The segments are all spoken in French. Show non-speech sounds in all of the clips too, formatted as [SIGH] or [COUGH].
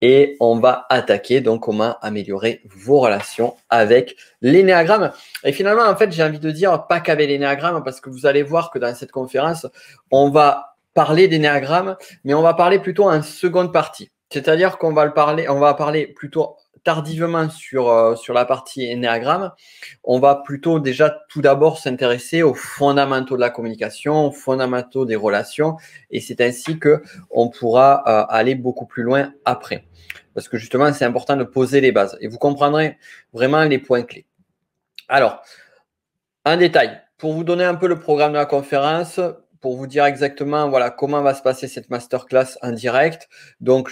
et on va attaquer donc comment améliorer vos relations avec l'énéagramme. Et finalement, en fait, j'ai envie de dire pas qu'avec l'énéagramme parce que vous allez voir que dans cette conférence, on va parler d'énéagramme, mais on va parler plutôt en seconde partie. C'est-à-dire qu'on va le parler, on va parler plutôt tardivement sur, euh, sur la partie énéagramme, on va plutôt déjà tout d'abord s'intéresser aux fondamentaux de la communication, aux fondamentaux des relations, et c'est ainsi que on pourra euh, aller beaucoup plus loin après. Parce que justement, c'est important de poser les bases, et vous comprendrez vraiment les points clés. Alors, un détail, pour vous donner un peu le programme de la conférence, pour vous dire exactement voilà comment va se passer cette masterclass en direct. Donc,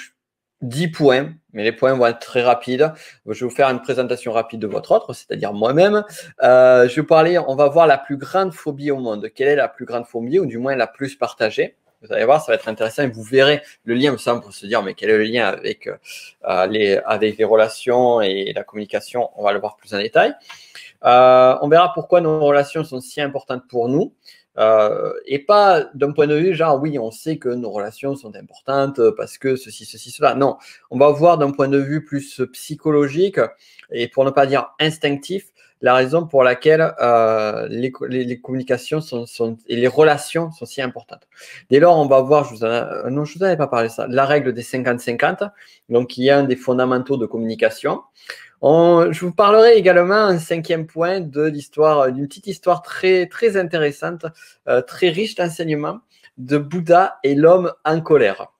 10 points, mais les points vont être très rapides. Je vais vous faire une présentation rapide de votre autre, c'est-à-dire moi-même. Euh, je vais parler, on va voir la plus grande phobie au monde. Quelle est la plus grande phobie, ou du moins la plus partagée? Vous allez voir, ça va être intéressant et vous verrez le lien ça pour se dire, mais quel est le lien avec, euh, les, avec les relations et la communication? On va le voir plus en détail. Euh, on verra pourquoi nos relations sont si importantes pour nous. Euh, et pas d'un point de vue genre oui, on sait que nos relations sont importantes parce que ceci, ceci, cela. Non, on va voir d'un point de vue plus psychologique et pour ne pas dire instinctif la raison pour laquelle euh, les, les, communications sont, sont, et les relations sont si importantes. Dès lors, on va voir, je vous en, non, je vous avais pas parlé ça, la règle des 50-50, donc y a un des fondamentaux de communication je vous parlerai également un cinquième point de l'histoire, d'une petite histoire très, très intéressante, euh, très riche d'enseignements de Bouddha et l'homme en colère.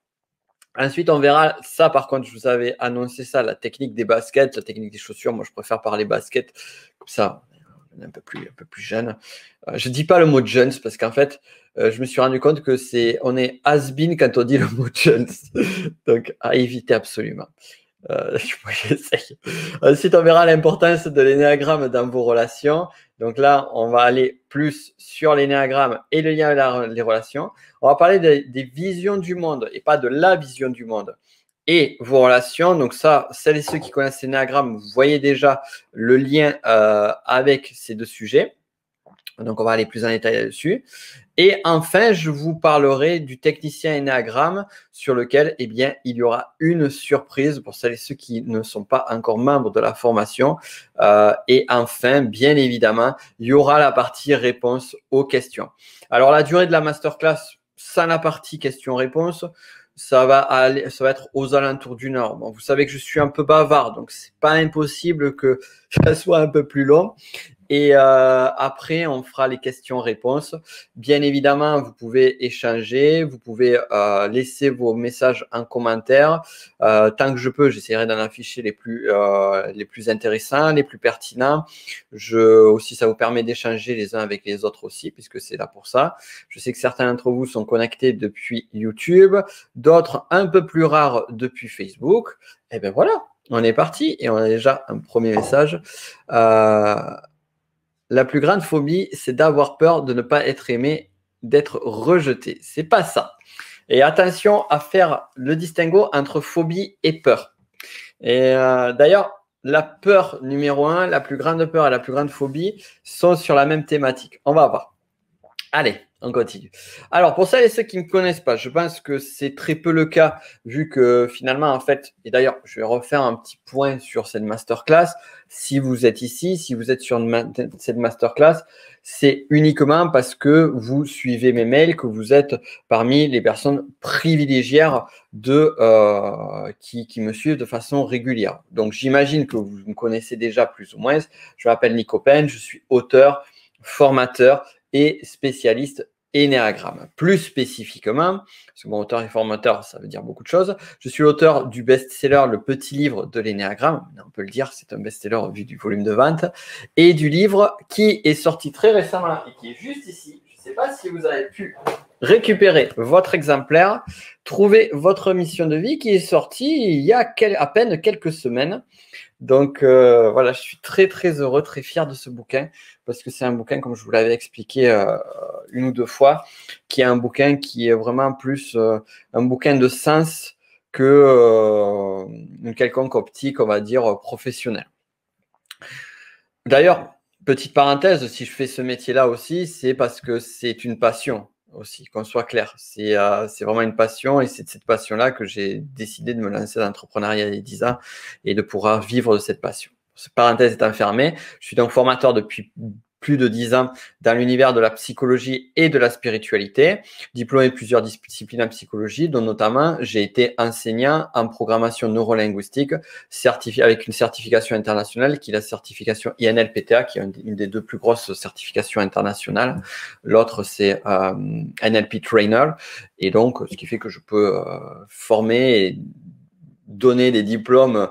Ensuite, on verra ça. Par contre, je vous avais annoncé ça, la technique des baskets, la technique des chaussures. Moi, je préfère parler baskets comme ça, un peu plus, un peu plus jeune. Euh, je dis pas le mot jeunes parce qu'en fait, euh, je me suis rendu compte que c'est, on est has-been quand on dit le mot jeunes. [LAUGHS] Donc, à éviter absolument. Euh, [LAUGHS] Ensuite, on verra l'importance de l'énéagramme dans vos relations. Donc là, on va aller plus sur l'énéagramme et le lien avec les relations. On va parler des visions du monde et pas de la vision du monde et vos relations. Donc ça, celles et ceux qui connaissent l'énéagramme, vous voyez déjà le lien euh, avec ces deux sujets. Donc, on va aller plus en détail là-dessus. Et enfin, je vous parlerai du technicien Enneagram sur lequel, eh bien, il y aura une surprise pour celles et ceux qui ne sont pas encore membres de la formation. Euh, et enfin, bien évidemment, il y aura la partie réponse aux questions. Alors, la durée de la masterclass, sans la partie questions-réponses, ça va aller, ça va être aux alentours d'une heure. Bon, vous savez que je suis un peu bavard, donc c'est pas impossible que [LAUGHS] ça soit un peu plus long. Et euh, après, on fera les questions-réponses. Bien évidemment, vous pouvez échanger, vous pouvez euh, laisser vos messages en commentaire. Euh, tant que je peux, j'essaierai d'en afficher les plus, euh, les plus intéressants, les plus pertinents. Je, aussi, ça vous permet d'échanger les uns avec les autres aussi, puisque c'est là pour ça. Je sais que certains d'entre vous sont connectés depuis YouTube, d'autres un peu plus rares depuis Facebook. Et eh bien voilà, on est parti et on a déjà un premier message. Euh, la plus grande phobie, c'est d'avoir peur de ne pas être aimé, d'être rejeté. C'est pas ça. Et attention à faire le distinguo entre phobie et peur. Et euh, d'ailleurs, la peur numéro un, la plus grande peur et la plus grande phobie sont sur la même thématique. On va voir. Allez, on continue. Alors, pour celles et ceux qui ne me connaissent pas, je pense que c'est très peu le cas, vu que finalement, en fait, et d'ailleurs, je vais refaire un petit point sur cette masterclass. Si vous êtes ici, si vous êtes sur cette masterclass, c'est uniquement parce que vous suivez mes mails, que vous êtes parmi les personnes privilégiées de, euh, qui, qui, me suivent de façon régulière. Donc, j'imagine que vous me connaissez déjà plus ou moins. Je m'appelle Nico Pen, je suis auteur, formateur et spécialiste Enneagramme. Plus spécifiquement, parce que mon auteur et formateur, ça veut dire beaucoup de choses. Je suis l'auteur du best-seller Le Petit Livre de l'Enneagramme. On peut le dire, c'est un best-seller vu du volume de vente. Et du livre qui est sorti très récemment et qui est juste ici. Je ne sais pas si vous avez pu récupérer votre exemplaire, trouver votre mission de vie qui est sortie il y a à peine quelques semaines. Donc euh, voilà, je suis très très heureux, très fier de ce bouquin parce que c'est un bouquin, comme je vous l'avais expliqué euh, une ou deux fois, qui est un bouquin qui est vraiment plus euh, un bouquin de sens que une quelconque optique, on va dire, professionnelle. D'ailleurs, petite parenthèse, si je fais ce métier-là aussi, c'est parce que c'est une passion. Aussi, qu'on soit clair. C'est vraiment une passion et c'est de cette passion-là que j'ai décidé de me lancer dans l'entrepreneuriat il y a 10 ans et de pouvoir vivre de cette passion. Cette parenthèse est fermée. Je suis donc formateur depuis plus de dix ans dans l'univers de la psychologie et de la spiritualité, diplômé plusieurs disciplines en psychologie, dont notamment j'ai été enseignant en programmation neurolinguistique, certifié avec une certification internationale qui est la certification INLPTA, qui est une des deux plus grosses certifications internationales. L'autre, c'est euh, NLP Trainer. Et donc, ce qui fait que je peux euh, former et donner des diplômes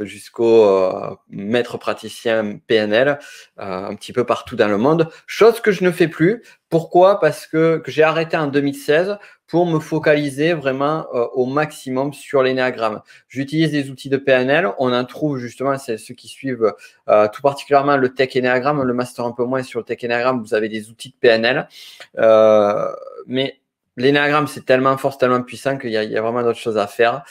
jusqu'au euh, maître praticien PNL euh, un petit peu partout dans le monde, chose que je ne fais plus. Pourquoi? Parce que, que j'ai arrêté en 2016 pour me focaliser vraiment au maximum sur l'énéagramme. J'utilise des outils de PNL, on en trouve justement, c'est ceux qui suivent tout particulièrement le tech énéagramme, le master un peu moins sur le tech énéagramme, vous avez des outils de PNL. mais l'énéagramme, c'est tellement fort, tellement puissant qu'il y, y, a vraiment d'autres choses à faire.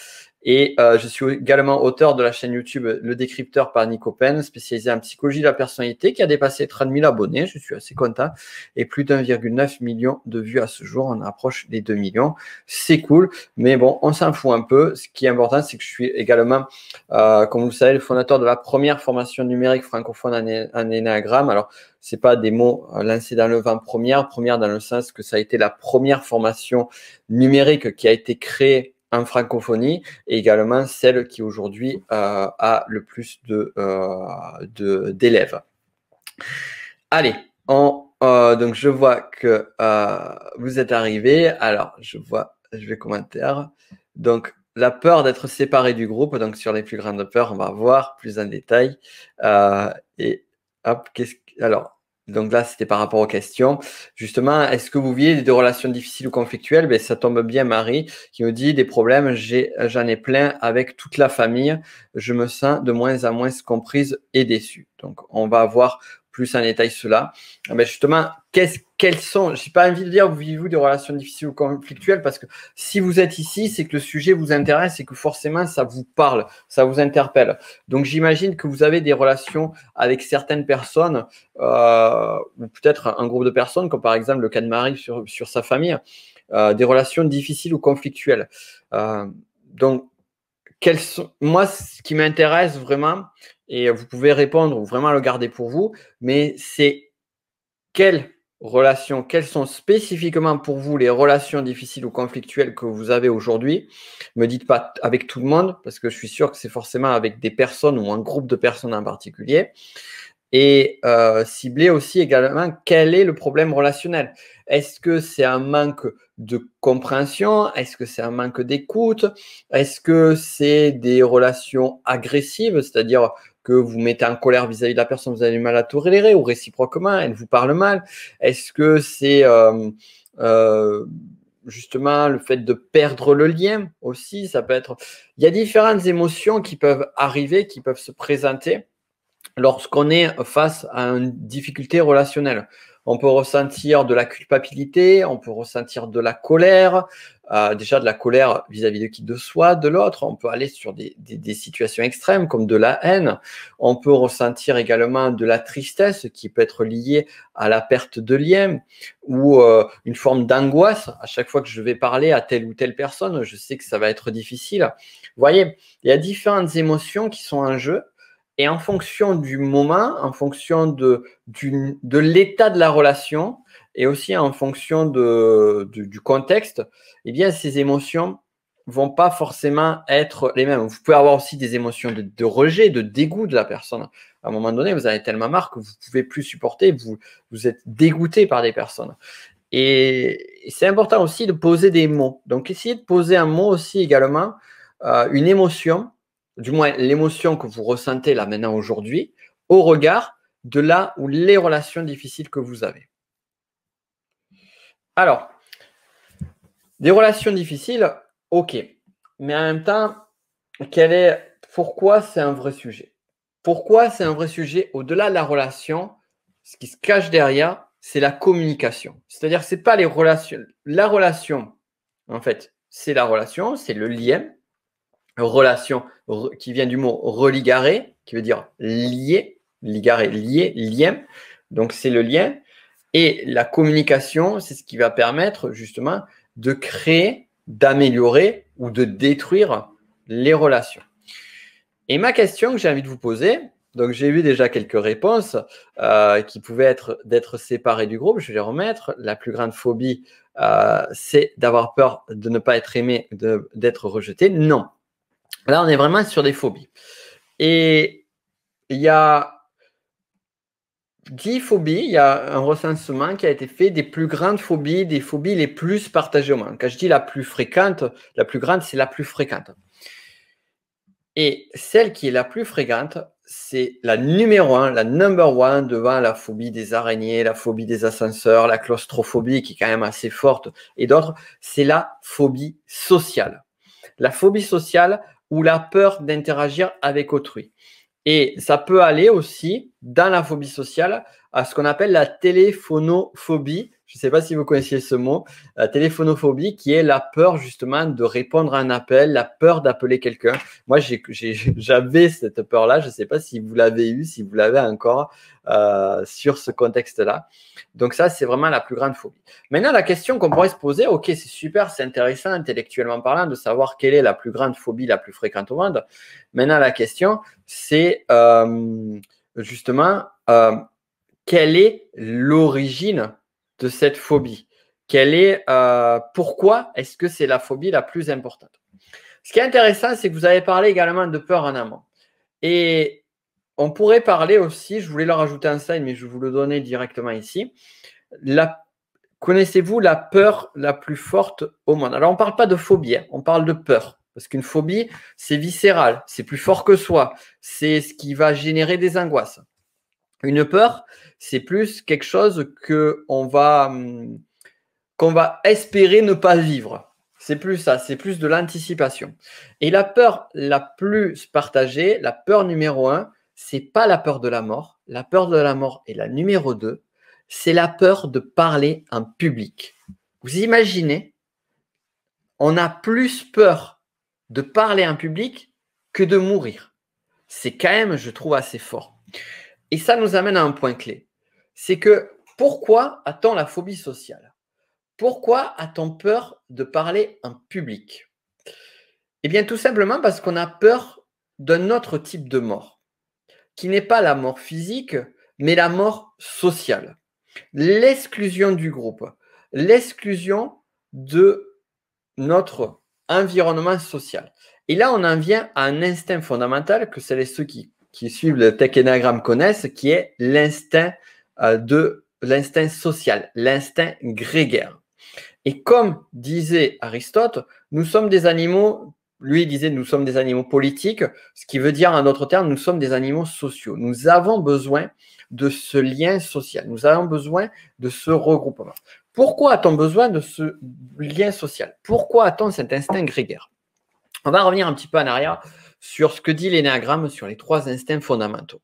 Et euh, je suis également auteur de la chaîne YouTube Le Décrypteur par Nico Pen, spécialisé en psychologie de la personnalité, qui a dépassé 30 000 abonnés. Je suis assez content. Et plus d'1,9 million de vues à ce jour. On approche des 2 millions. C'est cool. Mais bon, on s'en fout un peu. Ce qui est important, c'est que je suis également, euh, comme vous le savez, le fondateur de la première formation numérique francophone en, Enneagramme. Alors, c'est pas des mots euh, lancés dans le vent première. Première dans le sens que ça a été la première formation numérique qui a été créée en francophonie et également celle qui aujourd'hui euh, a le plus de euh, d'élèves. Allez, on, euh, donc je vois que vous êtes arrivés. Alors, je vois, je vais commentaire. Donc, la peur d'être séparé du groupe. Donc, sur les plus grandes peurs, on va voir plus en détail. et hop, qu'est-ce alors, donc là, c'était par rapport aux questions. Justement, est-ce que vous vivez des relations difficiles ou conflictuelles? Ben, Ça tombe bien, Marie, qui me dit des problèmes, j'en ai, plein avec toute la famille. Je me sens de moins en moins comprise et déçue. Donc, on va voir plus en détail cela. Mais ah ben, justement, qu'est-ce, quelles sont, j'ai pas envie de dire, vous vivez-vous des relations difficiles ou conflictuelles, parce que si vous êtes ici, c'est que le sujet vous intéresse et que forcément ça vous parle, ça vous interpelle. Donc j'imagine que vous avez des relations avec certaines personnes, euh, ou peut-être un groupe de personnes, comme par exemple le cas de Marie sur, sur sa famille, euh, des relations difficiles ou conflictuelles. Euh, donc, quelles sont, moi, ce qui m'intéresse vraiment, et vous pouvez répondre ou vraiment le garder pour vous, mais c'est quelles relations, quelles sont spécifiquement pour vous les relations difficiles ou conflictuelles que vous avez aujourd'hui? Me dites pas avec tout le monde, parce que je suis sûr que c'est forcément avec des personnes ou un groupe de personnes en particulier. Et euh, cibler aussi également quel est le problème relationnel. Est-ce que c'est un manque de compréhension? Est-ce que c'est un manque d'écoute? Est-ce que c'est des relations agressives, c'est-à-dire que vous mettez en colère vis-à-vis de la personne, vous avez du mal à tolérer, ou réciproquement, elle vous parle mal Est-ce que c'est euh, euh, justement le fait de perdre le lien aussi? Ça peut être. Il y a différentes émotions qui peuvent arriver, qui peuvent se présenter lorsqu'on est face à une difficulté relationnelle. On peut ressentir de la culpabilité, on peut ressentir de la colère, euh, déjà de la colère vis-à-vis de qui? De soi, de l'autre. On peut aller sur des, situations extrêmes comme de la haine. On peut ressentir également de la tristesse qui peut être liée à la perte de lien ou euh, une forme d'angoisse. À chaque fois que je vais parler à telle ou telle personne, je sais que ça va être difficile. Vous voyez, il y a différentes émotions qui sont en jeu et en fonction du moment, en fonction de, de l'état de la relation et aussi en fonction du, contexte, eh bien, ces émotions vont pas forcément être les mêmes. Vous pouvez avoir aussi des émotions de, rejet, de dégoût de la personne. À un moment donné, vous avez tellement marre que vous pouvez plus supporter, vous, vous êtes dégoûté par des personnes. Et, c'est important aussi de poser des mots. Donc, essayez de poser un mot aussi également, euh, une émotion du moins l'émotion que vous ressentez là maintenant aujourd'hui, au regard de là où les relations difficiles que vous avez. Alors, des relations difficiles, ok. Mais en même temps, quel est, pourquoi c'est un vrai sujet? Pourquoi c'est un vrai sujet Au-delà de la relation, ce qui se cache derrière, c'est la communication. C'est-à-dire, c'est pas les relations. La relation, en fait, c'est la relation, c'est le lien, relation qui vient du mot religaré, qui veut dire lié, ligaré, lié, lien. Donc c'est le lien. Et la communication, c'est ce qui va permettre justement de créer, d'améliorer ou de détruire les relations. Et ma question que j'ai envie de vous poser, donc j'ai vu déjà quelques réponses euh, qui pouvaient être d'être séparées du groupe. Je vais les remettre. La plus grande phobie, euh, c'est d'avoir peur de ne pas être aimé, d'être rejeté. Non. Là, on est vraiment sur des phobies. Et il y a 10 phobies, il y a un recensement qui a été fait des plus grandes phobies, des phobies les plus partagées au monde. Quand je dis la plus fréquente, la plus grande, c'est la plus fréquente. Et celle qui est la plus fréquente, c'est la numéro un, la number one devant la phobie des araignées, la phobie des ascenseurs, la claustrophobie qui est quand même assez forte et d'autres, c'est la phobie sociale. La phobie sociale ou la peur d'interagir avec autrui. Et ça peut aller aussi dans la phobie sociale à ce qu'on appelle la téléphonophobie. Je ne sais pas si vous connaissiez ce mot, la téléphonophobie, qui est la peur justement de répondre à un appel, la peur d'appeler quelqu'un. Moi, [LAUGHS] j'avais cette peur-là. Je ne sais pas si vous l'avez eu, si vous l'avez encore euh, sur ce contexte-là. Donc ça, c'est vraiment la plus grande phobie. Maintenant, la question qu'on pourrait se poser, ok, c'est super, c'est intéressant intellectuellement parlant de savoir quelle est la plus grande phobie la plus fréquente au monde. Maintenant, la question, c'est euh, justement euh, quelle est l'origine de cette phobie? Quelle est, euh, Pourquoi est-ce que c'est la phobie la plus importante? Ce qui est intéressant, c'est que vous avez parlé également de peur en amont. Et on pourrait parler aussi, je voulais leur ajouter un slide, mais je vais vous le donner directement ici. Connaissez-vous la peur la plus forte au monde? Alors, on ne parle pas de phobie, hein. on parle de peur. Parce qu'une phobie, c'est viscéral, c'est plus fort que soi, c'est ce qui va générer des angoisses. Une peur, c'est plus quelque chose que on va, hum, qu'on va espérer ne pas vivre. C'est plus ça, c'est plus de l'anticipation. Et la peur la plus partagée, la peur numéro un, c'est pas la peur de la mort. La peur de la mort est la numéro deux. C'est la peur de parler en public. Vous imaginez, on a plus peur de parler en public que de mourir. C'est quand même, je trouve, assez fort. Et ça nous amène à un point clé. C'est que pourquoi a-t-on la phobie sociale? Pourquoi a-t-on peur de parler en public? Eh bien, tout simplement parce qu'on a peur d'un autre type de mort, qui n'est pas la mort physique, mais la mort sociale. L'exclusion du groupe, l'exclusion de notre environnement social. Et là, on en vient à un instinct fondamental que c'est ceux qui qui suivent le Tech Enneagram connaissent, qui est l'instinct euh, de l'instinct social, l'instinct grégaire. Et comme disait Aristote, nous sommes des animaux, lui disait nous sommes des animaux politiques, ce qui veut dire en d'autres termes, nous sommes des animaux sociaux. Nous avons besoin de ce lien social, nous avons besoin de ce regroupement. Pourquoi a-t-on besoin de ce lien social? Pourquoi a-t-on cet instinct grégaire On va revenir un petit peu en arrière sur ce que dit l'énéagramme sur les trois instincts fondamentaux.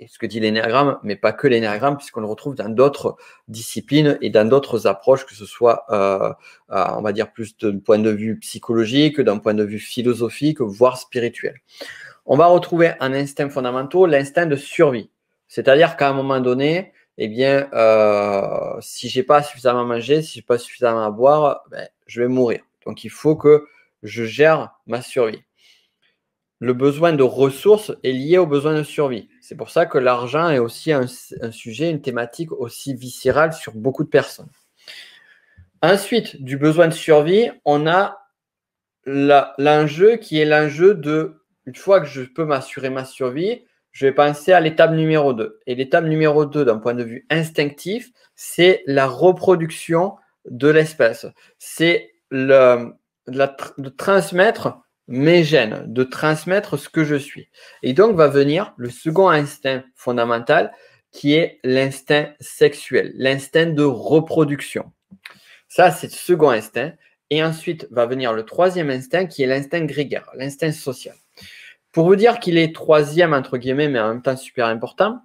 Et ce que dit l'énéagramme, mais pas que l'énéagramme, puisqu'on le retrouve dans d'autres disciplines et dans d'autres approches, que ce soit, euh, euh, on va dire, plus d'un point de vue psychologique, d'un point de vue philosophique, voire spirituel. On va retrouver un instinct fondamental, l'instinct de survie. C'est-à-dire qu'à un moment donné, eh bien, euh, si j'ai pas suffisamment à manger, si j'ai pas suffisamment à boire, ben, je vais mourir. Donc, il faut que je gère ma survie le besoin de ressources est lié au besoin de survie. C'est pour ça que l'argent est aussi un, sujet, une thématique aussi viscérale sur beaucoup de personnes. Ensuite, du besoin de survie, on a l'enjeu qui est l'enjeu de, une fois que je peux m'assurer ma survie, je vais penser à l'étape numéro 2. Et l'étape numéro 2, d'un point de vue instinctif, c'est la reproduction de l'espèce. C'est le, de transmettre mes gènes, de transmettre ce que je suis. Et donc va venir le second instinct fondamental qui est l'instinct sexuel, l'instinct de reproduction. Ça, c'est le second instinct. Et ensuite va venir le troisième instinct qui est l'instinct grégaire, l'instinct social. Pour vous dire qu'il est troisième, entre guillemets, mais en même temps super important,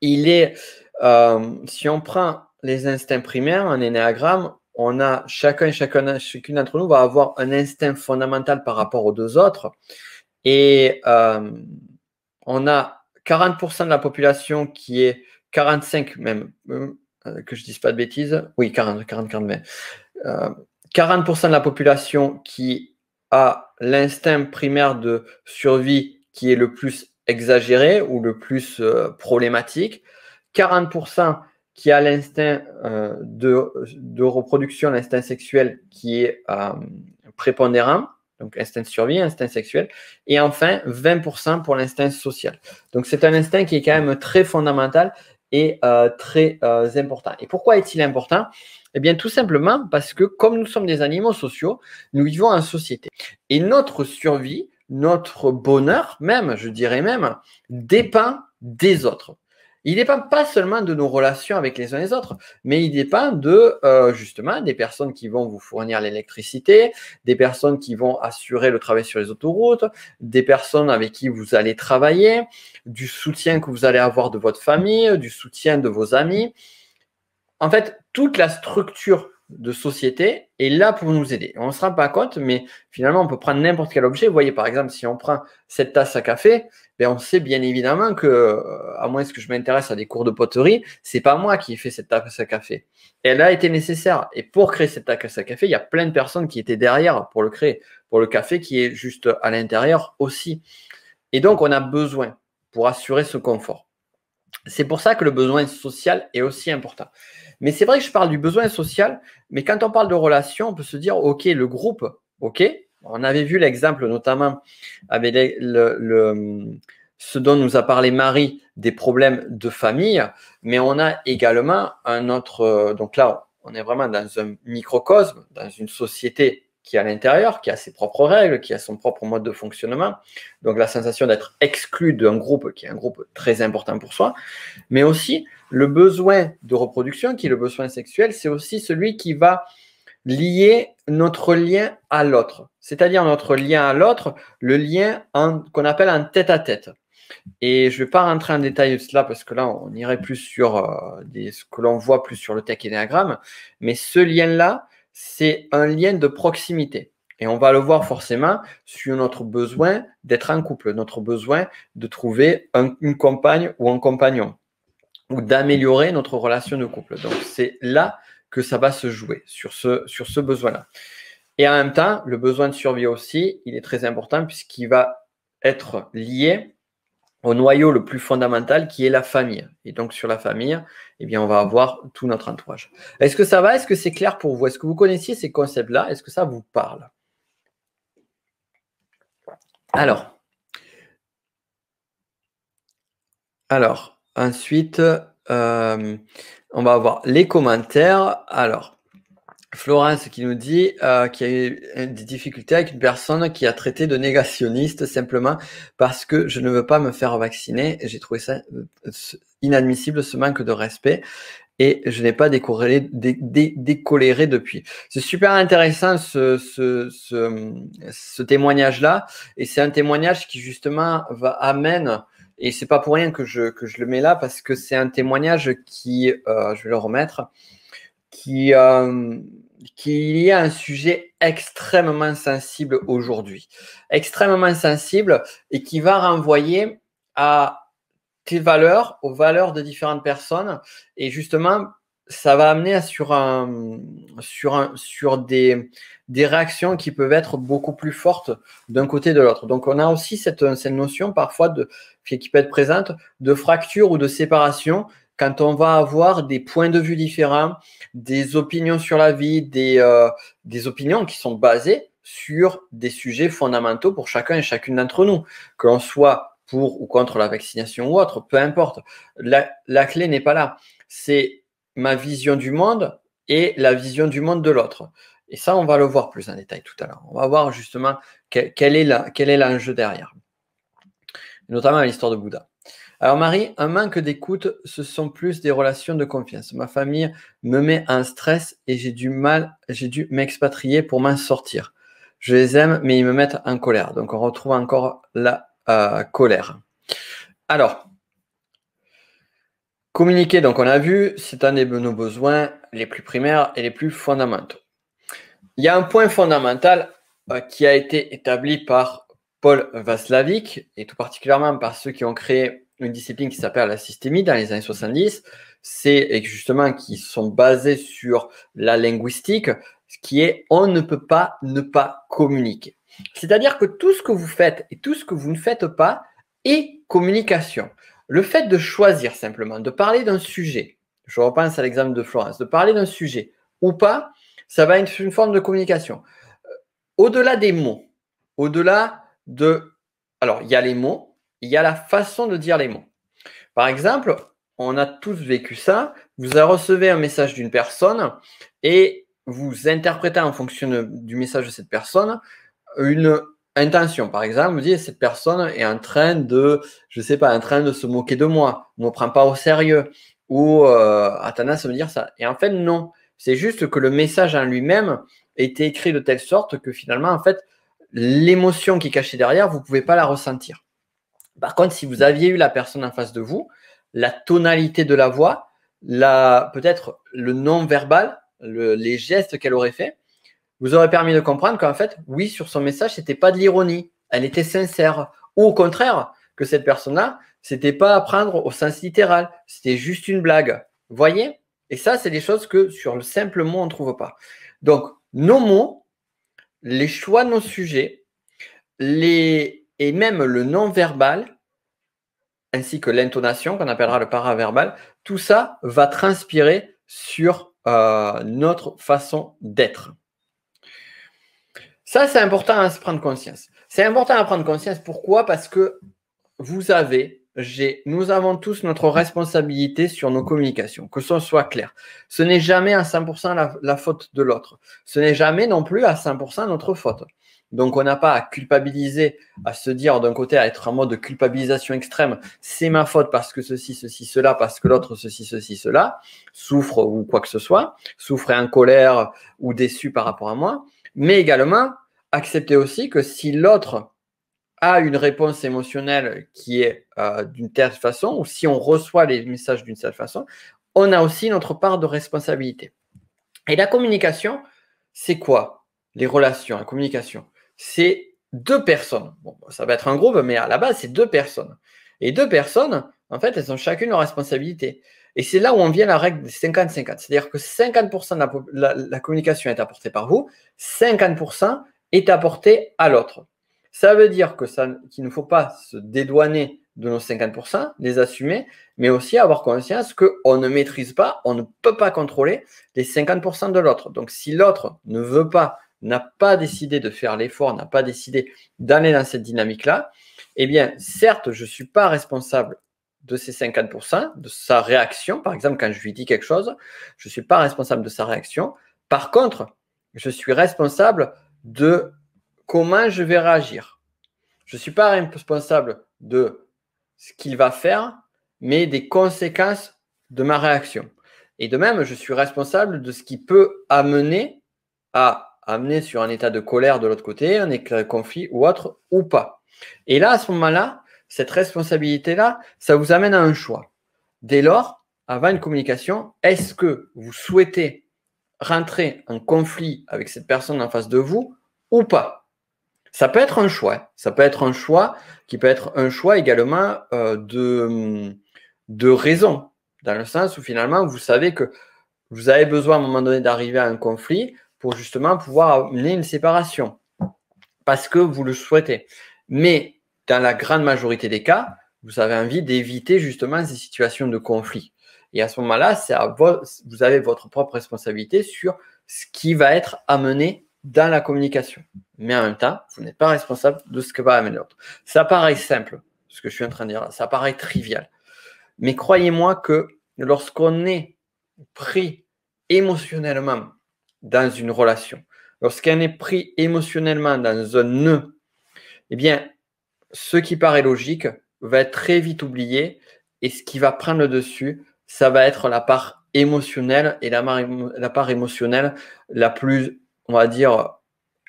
il est, euh, si on prend les instincts primaires, un énéagramme, on a chacun et chacun, chacune d'entre nous va avoir un instinct fondamental par rapport aux deux autres. Et euh, on a 40% de la population qui est 45 même, euh, que je ne dise pas de bêtises. Oui, 40, 40, 40, 40% de la population qui a l'instinct primaire de survie qui est le plus exagéré ou le plus euh, problématique. 40% qui a l'instinct euh, de, reproduction, l'instinct sexuel qui est prépondérant donc instinct de survie, instinct sexuel, et enfin 20% pour l'instinct social. Donc c'est un instinct qui est quand même très fondamental et euh, très euh, important. Et pourquoi est-il important? Eh bien tout simplement parce que comme nous sommes des animaux sociaux, nous vivons en société. Et notre survie, notre bonheur même, je dirais même, dépend des autres il dépend pas seulement de nos relations avec les uns et les autres, mais il dépend de euh, justement des personnes qui vont vous fournir l'électricité, des personnes qui vont assurer le travail sur les autoroutes, des personnes avec qui vous allez travailler, du soutien que vous allez avoir de votre famille, du soutien de vos amis. En fait, toute la structure de société est là pour nous aider. On ne se rend pas compte, mais finalement, on peut prendre n'importe quel objet. Vous voyez, par exemple, si on prend cette tasse à café, ben, on sait bien évidemment que, euh, à moins que je m'intéresse à des cours de poterie, c'est pas moi qui ai fait cette tasse à café. Elle a été nécessaire. Et pour créer cette tasse à café, il y a plein de personnes qui étaient derrière pour le créer. Pour le café qui est juste à l'intérieur aussi. Et donc, on a besoin pour assurer ce confort. C'est pour ça que le besoin social est aussi important. Mais c'est vrai que je parle du besoin social, mais quand on parle de relation, on peut se dire, OK, le groupe, OK, on avait vu l'exemple notamment avec le, ce dont nous a parlé Marie des problèmes de famille, mais on a également un autre, donc là, on est vraiment dans un microcosme, dans une société qui est à l'intérieur, qui a ses propres règles, qui a son propre mode de fonctionnement. Donc la sensation d'être exclu d'un groupe qui est un groupe très important pour soi, mais aussi le besoin de reproduction, qui est le besoin sexuel, c'est aussi celui qui va lier notre lien à l'autre, c'est-à-dire notre lien à l'autre, le lien qu'on appelle un tête-à-tête. Et je ne vais pas rentrer en détail de cela parce que là, on irait plus sur euh, ce que l'on voit plus sur le tech énéagramme, mais ce lien-là, c'est un lien de proximité. Et on va le voir forcément sur notre besoin d'être en couple, notre besoin de trouver une compagne ou un compagnon, ou d'améliorer notre relation de couple. Donc c'est là que ça va se jouer, sur ce, sur ce besoin-là. Et en même temps, le besoin de survie aussi, il est très important puisqu'il va être lié au noyau le plus fondamental qui est la famille. Et donc sur la famille, eh bien, on va avoir tout notre entourage. Est-ce que ça va? Est-ce que c'est clair pour vous? Est-ce que vous connaissiez ces concepts-là? Est-ce que ça vous parle? Alors, alors ensuite, euh, on va avoir les commentaires. Alors, Florence qui nous dit euh, qu'il y a eu des difficultés avec une personne qui a traité de négationniste simplement parce que je ne veux pas me faire vacciner. J'ai trouvé ça euh, inadmissible, ce manque de respect. Et je n'ai pas décoléré, depuis. C'est super intéressant ce, ce, ce, témoignage-là. Et c'est un témoignage qui justement va, amène, et c'est pas pour rien que je, que je le mets là, parce que c'est un témoignage qui, euh, je vais le remettre, qui, euh, qu'il y a un sujet extrêmement sensible aujourd'hui, extrêmement sensible et qui va renvoyer à tes valeurs, aux valeurs de différentes personnes. Et justement, ça va amener sur, un, sur, un, sur des, des réactions qui peuvent être beaucoup plus fortes d'un côté et de l'autre. Donc, on a aussi cette, cette notion parfois de, qui peut être présente de fracture ou de séparation quand on va avoir des points de vue différents, des opinions sur la vie, des, euh, des opinions qui sont basées sur des sujets fondamentaux pour chacun et chacune d'entre nous, que l'on soit pour ou contre la vaccination ou autre, peu importe. La, la clé n'est pas là. C'est ma vision du monde et la vision du monde de l'autre. Et ça, on va le voir plus en détail tout à l'heure. On va voir justement quel, quel est l'enjeu derrière, notamment l'histoire de Bouddha. Alors Marie, un manque d'écoute, ce sont plus des relations de confiance. Ma famille me met en stress et j'ai du mal, j'ai dû m'expatrier pour m'en sortir. Je les aime, mais ils me mettent en colère. Donc on retrouve encore la euh, colère. Alors, communiquer, donc on a vu, c'est un de nos besoins les plus primaires et les plus fondamentaux. Il y a un point fondamental euh, qui a été établi par Paul Vaslavic, et tout particulièrement par ceux qui ont créé une discipline qui s'appelle la systémie dans les années 70. C'est justement qui sont basées sur la linguistique, ce qui est on ne peut pas ne pas communiquer. C'est-à-dire que tout ce que vous faites et tout ce que vous ne faites pas est communication. Le fait de choisir simplement, de parler d'un sujet, je repense à l'examen de Florence, de parler d'un sujet ou pas, ça va être une forme de communication. Euh, au-delà des mots, au-delà de... Alors, il y a les mots, il y a la façon de dire les mots. Par exemple, on a tous vécu ça. Vous recevez un message d'une personne et vous interprétez en fonction du message de cette personne une intention. Par exemple, vous dites cette personne est en train de, je sais pas, en train de se moquer de moi, ne me prend pas au sérieux ou euh, a tendance me dire ça. Et en fait, non. C'est juste que le message en lui-même était écrit de telle sorte que finalement, en fait, l'émotion qui est cachée derrière, vous ne pouvez pas la ressentir. Par contre, si vous aviez eu la personne en face de vous, la tonalité de la voix, la, peut-être le non-verbal, les gestes qu'elle aurait fait, vous aurait permis de comprendre qu'en fait, oui, sur son message, c'était pas de l'ironie, elle était sincère. Ou au contraire, que cette personne-là, c'était pas à prendre au sens littéral, c'était juste une blague. Voyez? Et ça, c'est des choses que sur le simple mot, on ne trouve pas. Donc, nos mots, les choix de nos sujets, les... et même le non-verbal, ainsi que l'intonation, qu'on appellera le paraverbal, tout ça va transpirer sur euh, notre façon d'être. Ça, c'est important à se prendre conscience. C'est important à prendre conscience. Pourquoi? Parce que vous avez, nous avons tous notre responsabilité sur nos communications, que ce soit clair. Ce n'est jamais à 100% la, la faute de l'autre. Ce n'est jamais non plus à 100% notre faute. Donc, on n'a pas à culpabiliser, à se dire d'un côté, à être en mode de culpabilisation extrême, c'est ma faute parce que ceci, ceci, cela, parce que l'autre, ceci, ceci, cela, souffre ou quoi que ce soit, souffre en colère ou déçu par rapport à moi. Mais également, accepter aussi que si l'autre a une réponse émotionnelle qui est euh, d'une telle façon, ou si on reçoit les messages d'une telle façon, on a aussi notre part de responsabilité. Et la communication, c'est quoi? Les relations, la communication, c'est deux personnes. Bon, ça va être un groupe, mais à la base, c'est deux personnes. Et deux personnes, en fait, elles ont chacune leur responsabilité. Et c'est là où on vient à la règle des 50-50. C'est-à-dire que 50% de la, communication est apportée par vous, 50% est apporté à l'autre. Ça veut dire qu'il ne faut pas se dédouaner de nos 50%, les assumer, mais aussi avoir conscience qu'on ne maîtrise pas, on ne peut pas contrôler les 50% de l'autre. Donc si l'autre ne veut pas, n'a pas décidé de faire l'effort, n'a pas décidé d'aller dans cette dynamique-là, eh bien, certes, je ne suis pas responsable de ces 50%, de sa réaction. Par exemple, quand je lui dis quelque chose, je ne suis pas responsable de sa réaction. Par contre, je suis responsable de comment je vais réagir. Je ne suis pas responsable de ce qu'il va faire, mais des conséquences de ma réaction. Et de même, je suis responsable de ce qui peut amener à amener sur un état de colère de l'autre côté, un conflit ou autre, ou pas. Et là, à ce moment-là, cette responsabilité-là, ça vous amène à un choix. Dès lors, avant une communication, est-ce que vous souhaitez rentrer en conflit avec cette personne en face de vous ou pas? Ça peut être un choix. Ça peut être un choix qui peut être un choix également euh, de, de raison, dans le sens où finalement vous savez que vous avez besoin à un moment donné d'arriver à un conflit pour justement pouvoir amener une séparation parce que vous le souhaitez. Mais dans la grande majorité des cas, vous avez envie d'éviter justement ces situations de conflit. Et à ce moment-là, vous avez votre propre responsabilité sur ce qui va être amené dans la communication. Mais en même temps, vous n'êtes pas responsable de ce que va amener l'autre. Ça paraît simple, ce que je suis en train de dire là. Ça paraît trivial. Mais croyez-moi que lorsqu'on est pris émotionnellement dans une relation, lorsqu'on est pris émotionnellement dans un nœud, eh bien, ce qui paraît logique va être très vite oublié et ce qui va prendre le dessus, ça va être la part émotionnelle et la, part émotionnelle la plus, on va dire,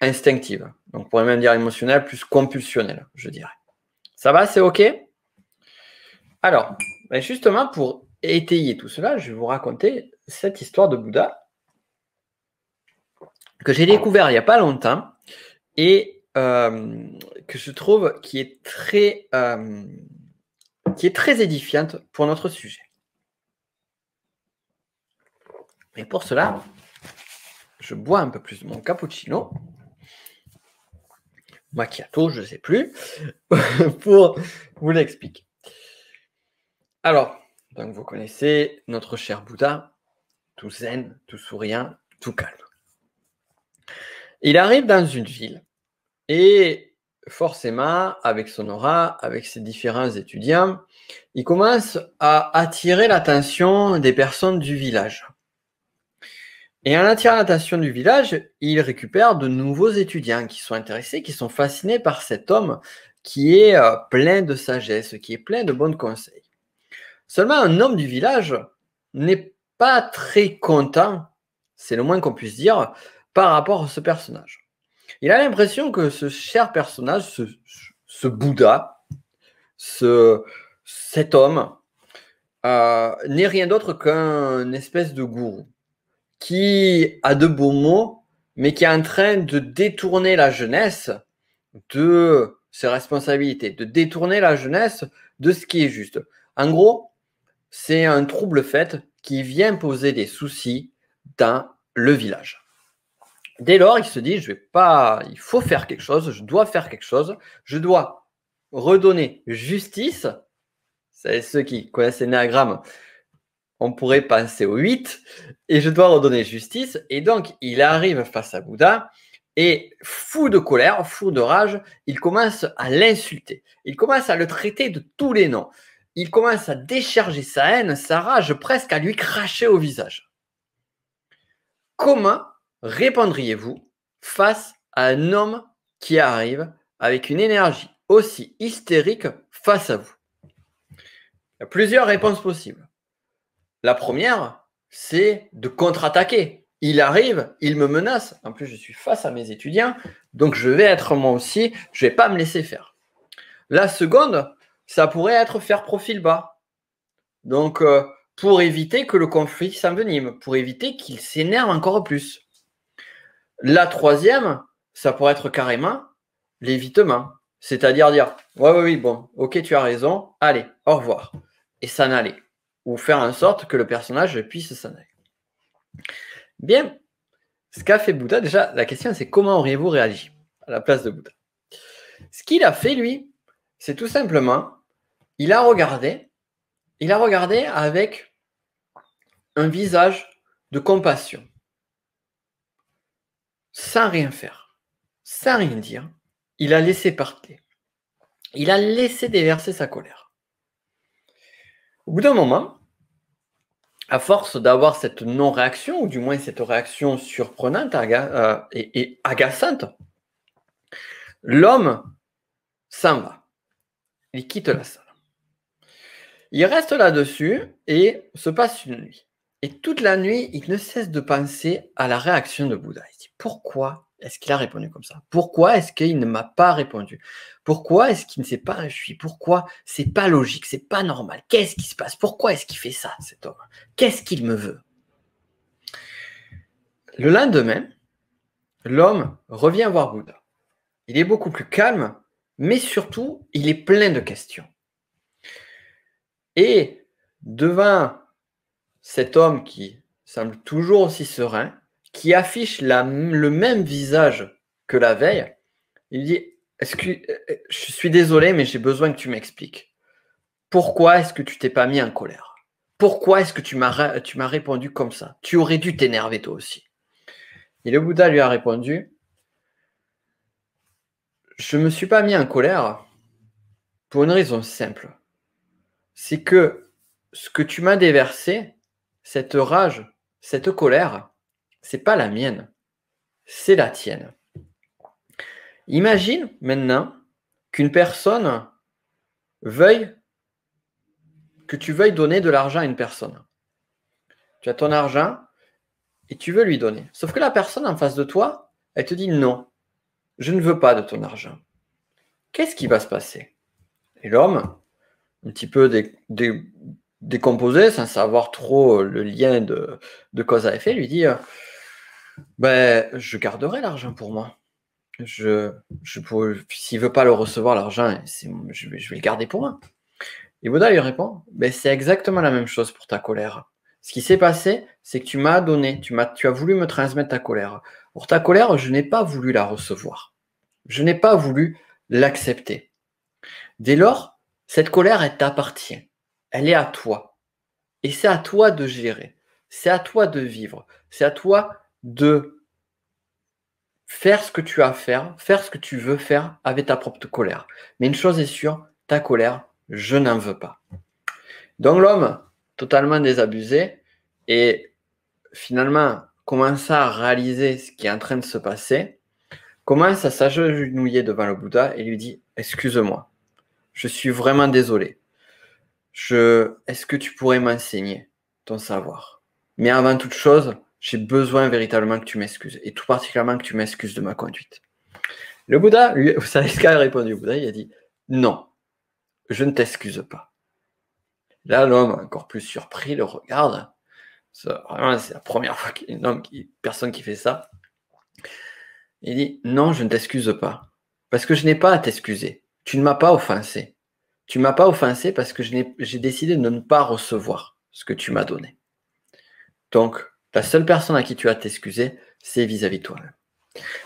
instinctive. Donc, on pourrait même dire émotionnelle, plus compulsionnelle, je dirais. Ça va, c'est OK? Alors, ben justement, pour étayer tout cela, je vais vous raconter cette histoire de Bouddha que j'ai découvert il n'y a pas longtemps et euh, que je trouve qui est très, euh, qui est très édifiante pour notre sujet. Et pour cela, je bois un peu plus mon cappuccino, macchiato, je ne sais plus, [LAUGHS] pour vous l'expliquer. Alors, donc vous connaissez notre cher Bouddha, tout zen, tout souriant, tout calme. Il arrive dans une ville et forcément, avec son aura, avec ses différents étudiants, il commence à attirer l'attention des personnes du village. Et en attirant l'attention du village, il récupère de nouveaux étudiants qui sont intéressés, qui sont fascinés par cet homme qui est euh, plein de sagesse, qui est plein de bons conseils. Seulement, un homme du village n'est pas très content, c'est le moins qu'on puisse dire, par rapport à ce personnage. Il a l'impression que ce cher personnage, ce, Bouddha, ce, cet homme, euh, n'est rien d'autre qu'un espèce de gourou qui a de beaux mots, mais qui est en train de détourner la jeunesse de ses responsabilités, de détourner la jeunesse de ce qui est juste. En gros, c'est un trouble fait qui vient poser des soucis dans le village. Dès lors, il se dit, je vais pas, il faut faire quelque chose, je dois faire quelque chose, je dois redonner justice. C'est ceux qui connaissent les néagrammes, on pourrait penser au 8, et je dois redonner justice. Et donc, il arrive face à Bouddha, et fou de colère, fou de rage, il commence à l'insulter. Il commence à le traiter de tous les noms. Il commence à décharger sa haine, sa rage, presque à lui cracher au visage. Comment répondriez-vous face à un homme qui arrive avec une énergie aussi hystérique face à vous? Il y a plusieurs réponses possibles. La première, c'est de contre-attaquer. Il arrive, il me menace. En plus, je suis face à mes étudiants, donc je vais être moi aussi, je ne vais pas me laisser faire. La seconde, ça pourrait être faire profil bas. Donc, euh, pour éviter que le conflit s'envenime, pour éviter qu'il s'énerve encore plus. La troisième, ça pourrait être carrément l'évitement. C'est-à-dire dire, ouais, oui, oui, bon, ok, tu as raison, allez, au revoir. Et s'en aller. Ou faire en sorte que le personnage puisse s'en aller. Bien, ce qu'a fait Bouddha, déjà, la question c'est comment auriez-vous réagi à la place de Bouddha? Ce qu'il a fait, lui, c'est tout simplement, il a regardé, il a regardé avec un visage de compassion sans rien faire, sans rien dire, il a laissé partir. Il a laissé déverser sa colère. Au bout d'un moment, à force d'avoir cette non-réaction, ou du moins cette réaction surprenante euh, et, agaçante, l'homme s'en va. Il quitte la salle. Il reste là-dessus et se passe une nuit. Et toute la nuit, il ne cesse de penser à la réaction de Bouddha pourquoi est-ce qu'il a répondu comme ça? Pourquoi est-ce qu'il ne m'a pas répondu? Pourquoi est-ce qu'il ne s'est pas suis Pourquoi? C'est pas logique C'est pas normal. Qu'est-ce qui se passe? Pourquoi est-ce qu'il fait ça, cet homme? Qu'est-ce qu'il me veut? Le lendemain, l'homme revient voir Bouddha. Il est beaucoup plus calme, mais surtout, il est plein de questions. Et devant cet homme qui semble toujours aussi serein, qui affiche le même visage que la veille, il dit est-ce que, euh, Je suis désolé, mais j'ai besoin que tu m'expliques. Pourquoi est-ce que tu t'es pas mis en colère? Pourquoi est-ce que tu m'as, tu m'as répondu comme ça? Tu aurais dû t'énerver toi aussi. Et le Bouddha lui a répondu Je me suis pas mis en colère pour une raison simple. C'est que ce que tu m'as déversé, cette rage, cette colère, c'est pas la mienne, c'est la tienne. Imagine maintenant qu'une personne veuille que tu veuilles donner de l'argent à une personne. Tu as ton argent et tu veux lui donner. Sauf que la personne en face de toi, elle te dit non, je ne veux pas de ton argent. Qu'est-ce qui va se passer? Et l'homme, un petit peu décomposé, sans savoir trop le lien de, de cause à effet, lui dit ben, je garderai l'argent pour moi. Je, je s'il veut pas le recevoir, l'argent, je, vais le garder pour moi. Et Bouddha lui répond, ben, c'est exactement la même chose pour ta colère. Ce qui s'est passé, c'est que tu m'as donné, tu, m'as, tu as voulu me transmettre ta colère. Pour ta colère, je n'ai pas voulu la recevoir. Je n'ai pas voulu l'accepter. Dès lors, cette colère, elle t'appartient. Elle est à toi. Et c'est à toi de gérer. C'est à toi de vivre. C'est à toi de faire ce que tu as à faire, faire ce que tu veux faire avec ta propre colère. Mais une chose est sûre, ta colère, je n'en veux pas. Donc l'homme, totalement désabusé, et finalement commence à réaliser ce qui est en train de se passer, commence à s'agenouiller devant le Bouddha et lui dit Excuse-moi, je suis vraiment désolé. Est-ce que tu pourrais m'enseigner ton savoir? Mais avant toute chose, j'ai besoin véritablement que tu m'excuses, et tout particulièrement que tu m'excuses de ma conduite. Le Bouddha, lui, [LAUGHS] ce qu'a répondu le Bouddha Il a dit Non, je ne t'excuse pas. Là, l'homme, encore plus surpris, le regarde. C'est la première fois qu'il y a une homme qui, personne qui fait ça. Il dit Non, je ne t'excuse pas. Parce que je n'ai pas à t'excuser. Tu ne m'as pas offensé. Tu ne m'as pas offensé parce que j'ai décidé de ne pas recevoir ce que tu m'as donné. Donc, la seule personne à qui tu as t'excuser, c'est vis-à-vis de toi.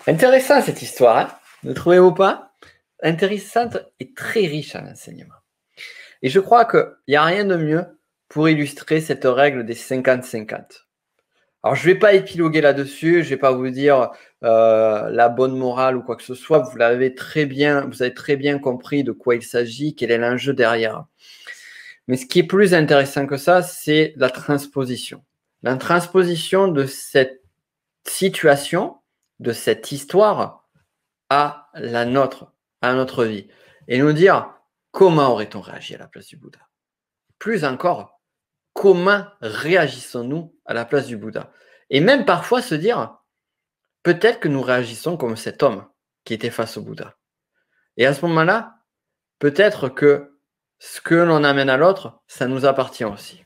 Intéressant cette histoire, hein? Ne trouvez-vous pas? Intéressante et très riche en enseignement. Et je crois qu'il n'y a rien de mieux pour illustrer cette règle des 50-50. Alors, je ne vais pas épiloguer là-dessus, je ne vais pas vous dire euh, la bonne morale ou quoi que ce soit. Vous l'avez très bien, vous avez très bien compris de quoi il s'agit, quel est l'enjeu derrière. Mais ce qui est plus intéressant que ça, c'est la transposition. La transposition de cette situation, de cette histoire à la nôtre, à notre vie. Et nous dire comment aurait-on réagi à la place du Bouddha Plus encore, comment réagissons-nous à la place du Bouddha Et même parfois se dire, peut-être que nous réagissons comme cet homme qui était face au Bouddha. Et à ce moment-là, peut-être que ce que l'on amène à l'autre, ça nous appartient aussi.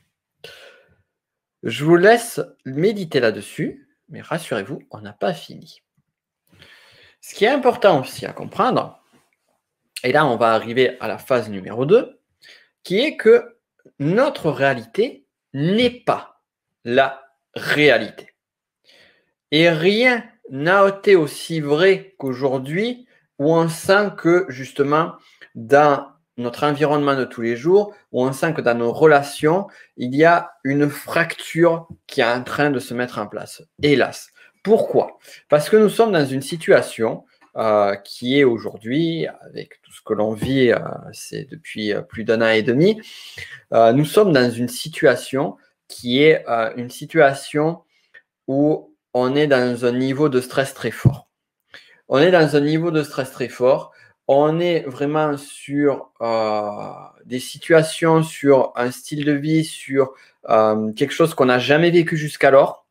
Je vous laisse méditer là-dessus, mais rassurez-vous, on n'a pas fini. Ce qui est important aussi à comprendre, et là on va arriver à la phase numéro 2, qui est que notre réalité n'est pas la réalité. Et rien n'a été aussi vrai qu'aujourd'hui où on sent que justement dans notre environnement de tous les jours, où on sent que dans nos relations, il y a une fracture qui est en train de se mettre en place. Hélas. Pourquoi? Parce que nous sommes dans une situation euh, qui est aujourd'hui, avec tout ce que l'on vit, euh, c'est depuis euh, plus d'un an et demi, nous sommes dans une situation qui est une situation où on est dans un niveau de stress très fort. On est dans un niveau de stress très fort. On est vraiment sur des situations, sur un style de vie, sur quelque chose qu'on n'a jamais vécu jusqu'alors.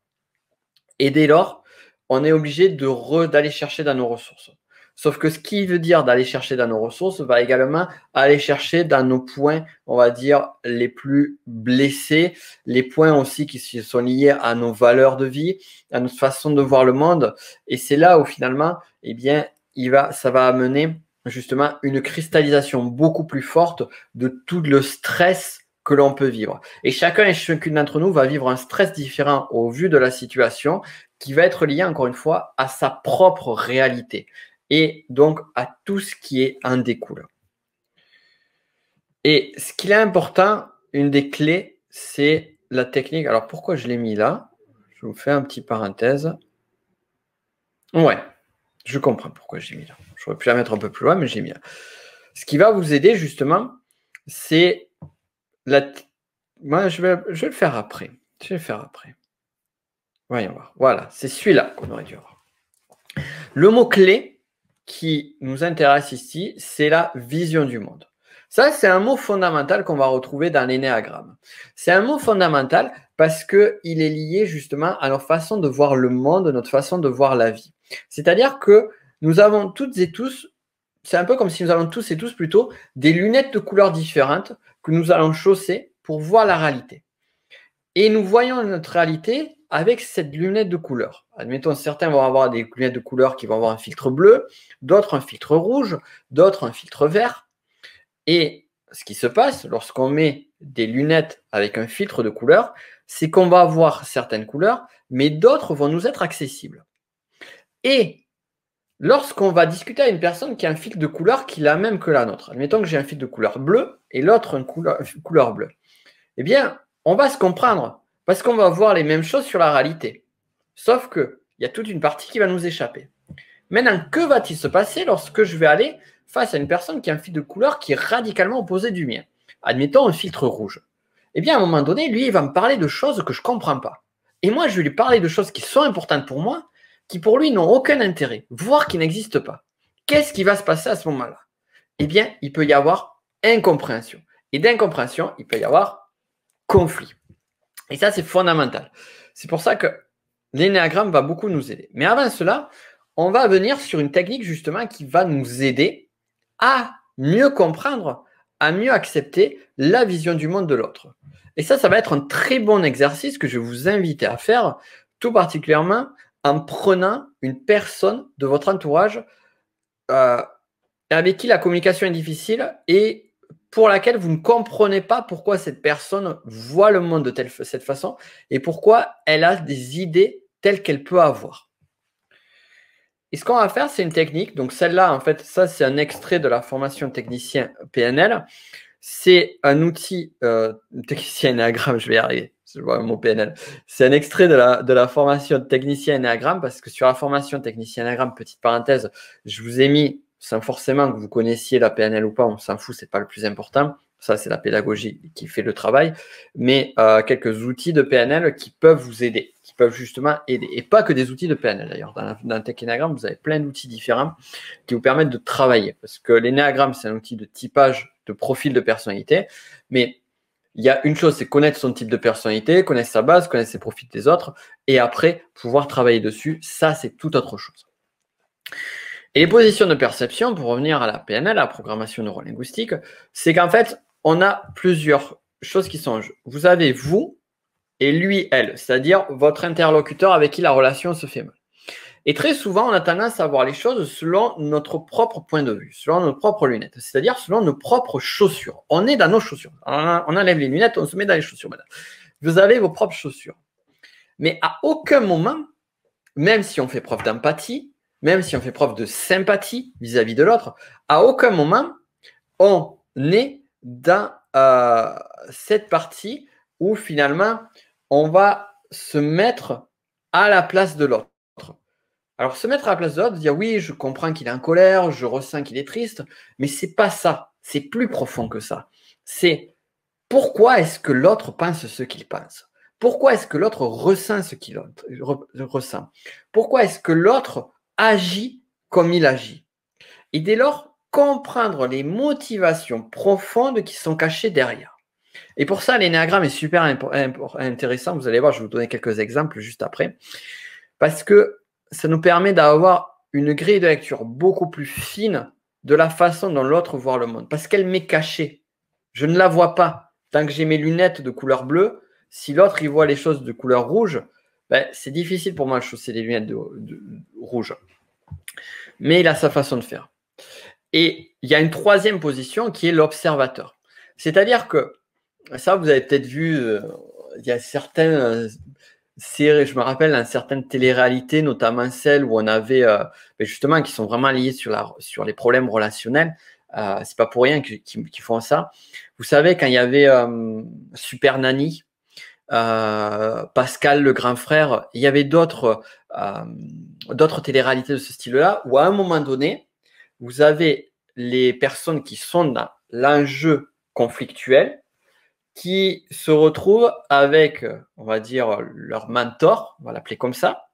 Et dès lors, on est obligé d'aller chercher dans nos ressources. Sauf que ce qui veut dire d'aller chercher dans nos ressources va également aller chercher dans nos points, on va dire, les plus blessés, les points aussi qui sont liés à nos valeurs de vie, à notre façon de voir le monde. Et c'est là où finalement, eh bien, il va, ça va amener justement une cristallisation beaucoup plus forte de tout le stress que l'on peut vivre. Et chacun et chacune d'entre nous va vivre un stress différent au vu de la situation qui va être lié, encore une fois, à sa propre réalité et donc à tout ce qui est en découle. Et ce qu'il est important, une des clés, c'est la technique. Alors pourquoi je l'ai mis là? Je vous fais un petit parenthèse. Ouais, je comprends pourquoi j'ai mis là. J'aurais pu la mettre un peu plus loin, mais j'ai mis là. Ce qui va vous aider justement, c'est la. Moi, je vais, je vais le faire après. Je vais le faire après. Voyons voir. Voilà, c'est celui-là qu'on aurait dû avoir. Le mot-clé qui nous intéresse ici, c'est la vision du monde. Ça, c'est un mot fondamental qu'on va retrouver dans l'énéagramme. C'est un mot fondamental parce qu'il est lié justement à notre façon de voir le monde, notre façon de voir la vie. C'est-à-dire que nous avons toutes et tous, c'est un peu comme si nous avons tous et tous plutôt des lunettes de couleurs différentes que nous allons chausser pour voir la réalité. Et nous voyons notre réalité avec cette lunette de couleur. Admettons, certains vont avoir des lunettes de couleur qui vont avoir un filtre bleu, d'autres un filtre rouge, d'autres un filtre vert. Et ce qui se passe lorsqu'on met des lunettes avec un filtre de couleur, c'est qu'on va voir certaines couleurs, mais d'autres vont nous être accessibles. Et lorsqu'on va discuter à une personne qui a un filtre de couleur qui est la même que la nôtre, admettons que j'ai un filtre de couleur bleue et l'autre une couleur, bleue, eh bien, on va se comprendre parce qu'on va voir les mêmes choses sur la réalité. Sauf qu'il y a toute une partie qui va nous échapper. Maintenant, que va-t-il se passer lorsque je vais aller face à une personne qui a un filtre de couleur qui est radicalement opposé du mien? Admettons un filtre rouge. Eh bien, à un moment donné, lui, il va me parler de choses que je ne comprends pas. Et moi, je vais lui parler de choses qui sont importantes pour moi, qui pour lui n'ont aucun intérêt, voire qui n'existent pas. Qu'est-ce qui va se passer à ce moment-là? Eh bien, il peut y avoir incompréhension. Et d'incompréhension, il peut y avoir conflit. Et ça, c'est fondamental. C'est pour ça que l'énéagramme va beaucoup nous aider. Mais avant cela, on va venir sur une technique justement qui va nous aider à mieux comprendre, à mieux accepter la vision du monde de l'autre. Et ça, ça va être un très bon exercice que je vais vous inviter à faire, tout particulièrement en prenant une personne de votre entourage euh, avec qui la communication est difficile et pour laquelle vous ne comprenez pas pourquoi cette personne voit le monde de telle, cette façon et pourquoi elle a des idées telles qu'elle peut avoir. Et ce qu'on va faire, c'est une technique. Donc celle-là, en fait, ça, c'est un extrait de la formation technicien PNL. C'est un outil euh, technicien énagramme, je vais y arriver mon PNL. C'est un extrait de la, formation technicien Enneagram parce que sur la formation technicien Enneagram, petite parenthèse, je vous ai mis, sans forcément que vous connaissiez la PNL ou pas, on s'en fout, c'est pas le plus important. Ça, c'est la pédagogie qui fait le travail, mais euh, quelques outils de PNL qui peuvent vous aider, qui peuvent justement aider. Et pas que des outils de PNL d'ailleurs. Dans, dans Tech Enneagram, vous avez plein d'outils différents qui vous permettent de travailler. Parce que l'Enneagram, c'est un outil de typage de profil de personnalité, mais il y a une chose, c'est connaître son type de personnalité, connaître sa base, connaître ses profits des autres, et après pouvoir travailler dessus. Ça, c'est tout autre chose. Et les positions de perception, pour revenir à la PNL, la programmation neurolinguistique, c'est qu'en fait, on a plusieurs choses qui sont. Vous avez vous et lui, elle, c'est-à-dire votre interlocuteur avec qui la relation se fait mal. Et très souvent, on a tendance à voir les choses selon notre propre point de vue, selon nos propres lunettes, c'est-à-dire selon nos propres chaussures. On est dans nos chaussures. On enlève les lunettes, on se met dans les chaussures, madame. Vous avez vos propres chaussures. Mais à aucun moment, même si on fait preuve d'empathie, même si on fait preuve de sympathie vis-à-vis de l'autre, à aucun moment, on est dans euh, cette partie où finalement, on va se mettre à la place de l'autre. Alors, se mettre à la place de l'autre, dire oui, je comprends qu'il est en colère, je ressens qu'il est triste, mais c'est pas ça. C'est plus profond que ça. C'est pourquoi est-ce que l'autre pense ce qu'il pense? Pourquoi est-ce que l'autre ressent ce qu'il ressent? Pourquoi est-ce que l'autre agit comme il agit? Et dès lors, comprendre les motivations profondes qui sont cachées derrière. Et pour ça, l'énéagramme est super intéressant. Vous allez voir, je vais vous donner quelques exemples juste après. Parce que ça nous permet d'avoir une grille de lecture beaucoup plus fine de la façon dont l'autre voit le monde. Parce qu'elle m'est cachée. Je ne la vois pas. Tant que j'ai mes lunettes de couleur bleue, si l'autre il voit les choses de couleur rouge, ben, c'est difficile pour moi de chausser des lunettes de, rouge. Mais il a sa façon de faire. Et il y a une troisième position qui est l'observateur. C'est-à-dire que, ça vous avez peut-être vu, euh, il y a certains je me rappelle, dans certaines téléréalités, notamment celles où on avait, euh, ben justement, qui sont vraiment liées sur, la, sur les problèmes relationnels. Euh, c'est pas pour rien qu'ils font ça. Vous savez, quand il y avait euh, Super Nanny, euh, Pascal le grand frère, il y avait d'autres d'autres téléréalités de ce style-là, où à un moment donné, vous avez les personnes qui sont dans l'enjeu conflictuel, qui se retrouvent avec, on va dire, leur mentor, on va l'appeler comme ça,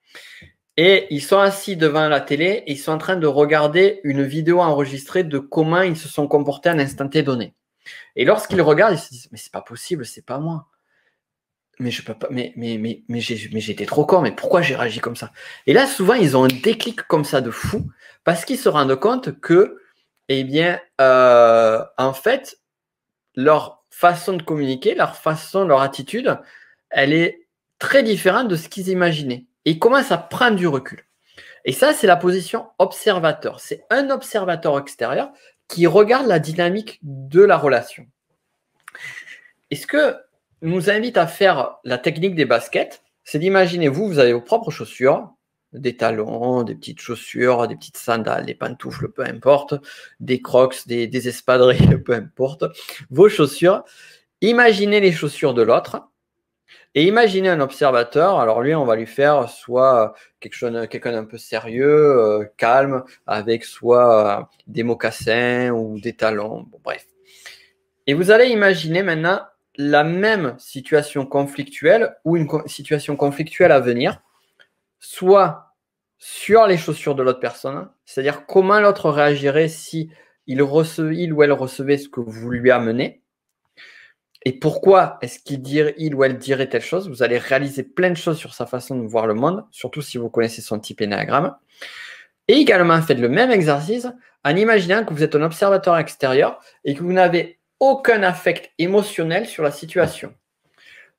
et ils sont assis devant la télé et ils sont en train de regarder une vidéo enregistrée de comment ils se sont comportés à un instant T donné. Et lorsqu'ils regardent, ils se disent mais c'est pas possible, c'est pas moi. Mais je peux pas, mais mais mais mais j'étais trop con, mais pourquoi j'ai réagi comme ça? Et là, souvent, ils ont un déclic comme ça de fou parce qu'ils se rendent compte que, eh bien, euh, en fait, leur façon de communiquer, leur façon, leur attitude, elle est très différente de ce qu'ils imaginaient. Et ils commencent à prendre du recul. Et ça, c'est la position observateur. C'est un observateur extérieur qui regarde la dynamique de la relation. Et ce que nous invite à faire la technique des baskets, c'est d'imaginer, vous, vous avez vos propres chaussures, des talons, des petites chaussures, des petites sandales, des pantoufles, peu importe, des crocs, des, espadrilles, [LAUGHS] peu importe, vos chaussures. Imaginez les chaussures de l'autre et imaginez un observateur. Alors lui, on va lui faire soit quelqu'un d'un peu sérieux, euh, calme, avec soit euh, des mocassins ou des talons, bref. Et vous allez imaginer maintenant la même situation conflictuelle ou une situation conflictuelle à venir, soit sur les chaussures de l'autre personne, c'est-à-dire comment l'autre réagirait si il, recevait, ou elle recevait ce que vous lui amenez, et pourquoi est-ce qu'il dirait, il ou elle dirait telle chose? Vous allez réaliser plein de choses sur sa façon de voir le monde, surtout si vous connaissez son type énéagramme. Et également, faites le même exercice en imaginant que vous êtes un observateur extérieur et que vous n'avez aucun affect émotionnel sur la situation.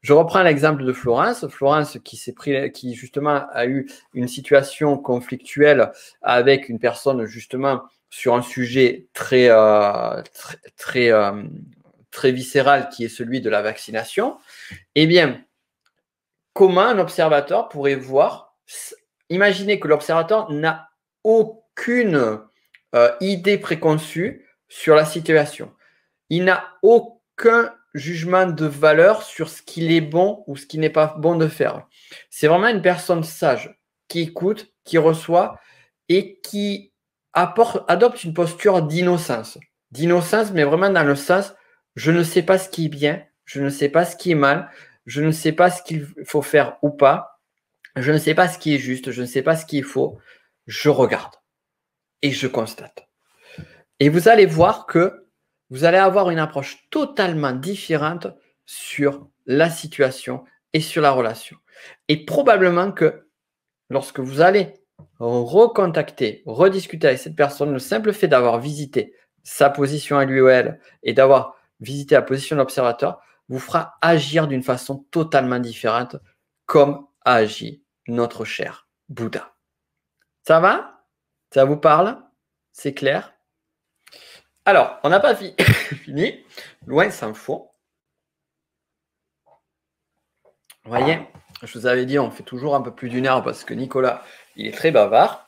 Je reprends l'exemple de Florence. Florence qui justement a eu une situation conflictuelle avec une personne justement sur un sujet très, euh, euh, viscéral qui est celui de la vaccination. Eh bien, comment un observateur pourrait voir, imaginez que l'observateur n'a aucune euh, idée préconçue sur la situation? Il n'a aucun jugement de valeur sur ce qu'il est bon ou ce qui n'est pas bon de faire. C'est vraiment une personne sage qui écoute, qui reçoit et qui apporte, adopte une posture d'innocence. D'innocence, mais vraiment dans le sens, je ne sais pas ce qui est bien, je ne sais pas ce qui est mal, je ne sais pas ce qu'il faut faire ou pas, je ne sais pas ce qui est juste, je ne sais pas ce qui est faux. Je regarde et je constate. Et vous allez voir que vous allez avoir une approche totalement différente sur la situation et sur la relation. Et probablement que lorsque vous allez recontacter, rediscuter avec cette personne, le simple fait d'avoir visité sa position à lui ou elle et d'avoir visité la position d'observateur vous fera agir d'une façon totalement différente comme a agi notre cher Bouddha. Ça va? Ça vous parle? C'est clair? Alors, on n'a pas [COUGHS] fini. Loin s'en faut. Vous voyez, je vous avais dit, on fait toujours un peu plus d'une heure parce que Nicolas, il est très bavard.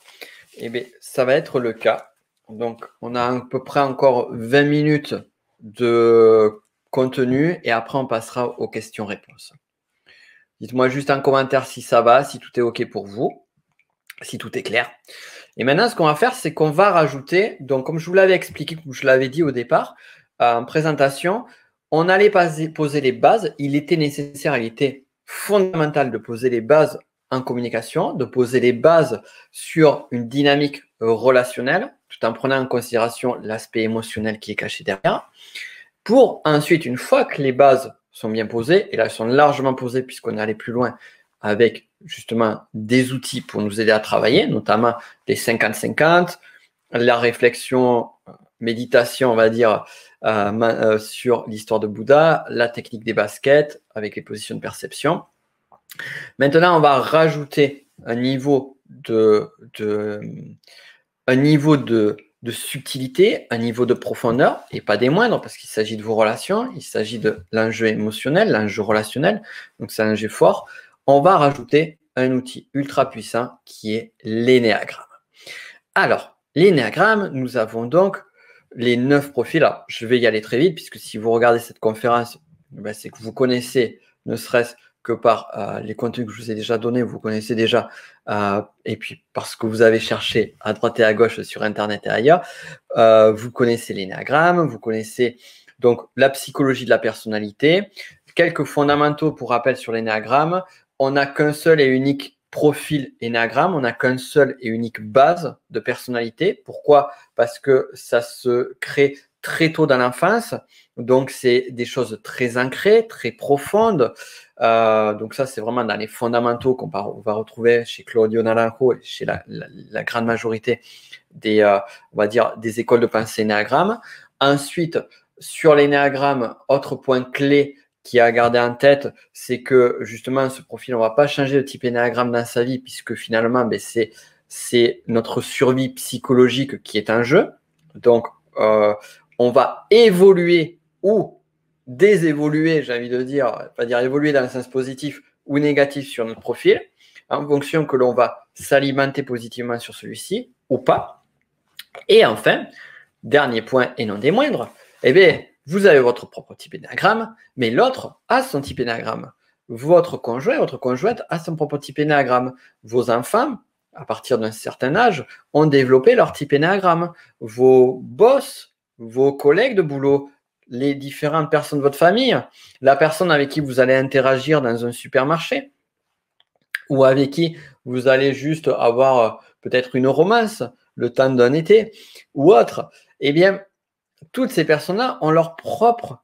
Eh bien, ça va être le cas. Donc, on a à peu près encore 20 minutes de contenu et après, on passera aux questions-réponses. Dites-moi juste un commentaire si ça va, si tout est OK pour vous, si tout est clair. Et maintenant, ce qu'on va faire, c'est qu'on va rajouter, donc comme je vous l'avais expliqué, comme je l'avais dit au départ, euh, en présentation, on allait poser les bases. Il était nécessaire, il était fondamental de poser les bases en communication, de poser les bases sur une dynamique relationnelle, tout en prenant en considération l'aspect émotionnel qui est caché derrière, pour ensuite, une fois que les bases sont bien posées, et là elles sont largement posées puisqu'on est allé plus loin avec justement des outils pour nous aider à travailler, notamment les 50-50, la réflexion, euh, méditation, on va dire, euh, euh, sur l'histoire de Bouddha, la technique des baskets avec les positions de perception. Maintenant, on va rajouter un niveau de, de un niveau de, de, subtilité, un niveau de profondeur, et pas des moindres, parce qu'il s'agit de vos relations, il s'agit de l'enjeu émotionnel, l'enjeu relationnel, donc c'est un enjeu fort on va rajouter un outil ultra puissant qui est l'énéagramme. Alors, l'énéagramme, nous avons donc les neuf profils. Alors, je vais y aller très vite puisque si vous regardez cette conférence, ben, c'est que vous connaissez, ne serait-ce que par euh, les contenus que je vous ai déjà donnés, vous connaissez déjà, euh, et puis parce que vous avez cherché à droite et à gauche sur Internet et ailleurs, euh, vous connaissez l'énéagramme, vous connaissez donc la psychologie de la personnalité, quelques fondamentaux pour rappel sur l'énéagramme, on n'a qu'un seul et unique profil énagramme, on n'a qu'un seul et unique base de personnalité. Pourquoi? Parce que ça se crée très tôt dans l'enfance. Donc, c'est des choses très ancrées, très profondes. Euh, donc, ça, c'est vraiment dans les fondamentaux qu'on va, retrouver chez Claudio Naranjo et chez la, grande majorité des, euh, on va dire, des écoles de pensée énagramme. Ensuite, sur l'énéagramme, autre point clé qui a gardé en tête, c'est que justement, ce profil, on va pas changer de type énéagramme dans sa vie, puisque finalement, ben, c'est, c'est notre survie psychologique qui est en jeu. Donc, euh, on va évoluer ou désévoluer, j'ai envie de dire, pas dire évoluer dans le sens positif ou négatif sur notre profil, en fonction que l'on va s'alimenter positivement sur celui-ci ou pas. Et enfin, dernier point et non des moindres, eh bien, vous avez votre propre type énagramme, mais l'autre a son type énagramme. Votre conjoint, votre conjointe a son propre type énagramme. Vos enfants, à partir d'un certain âge, ont développé leur type énagramme. Vos boss, vos collègues de boulot, les différentes personnes de votre famille, la personne avec qui vous allez interagir dans un supermarché, ou avec qui vous allez juste avoir euh, peut-être une romance le temps d'un été, ou autre, eh bien, toutes ces personnes-là ont leur propre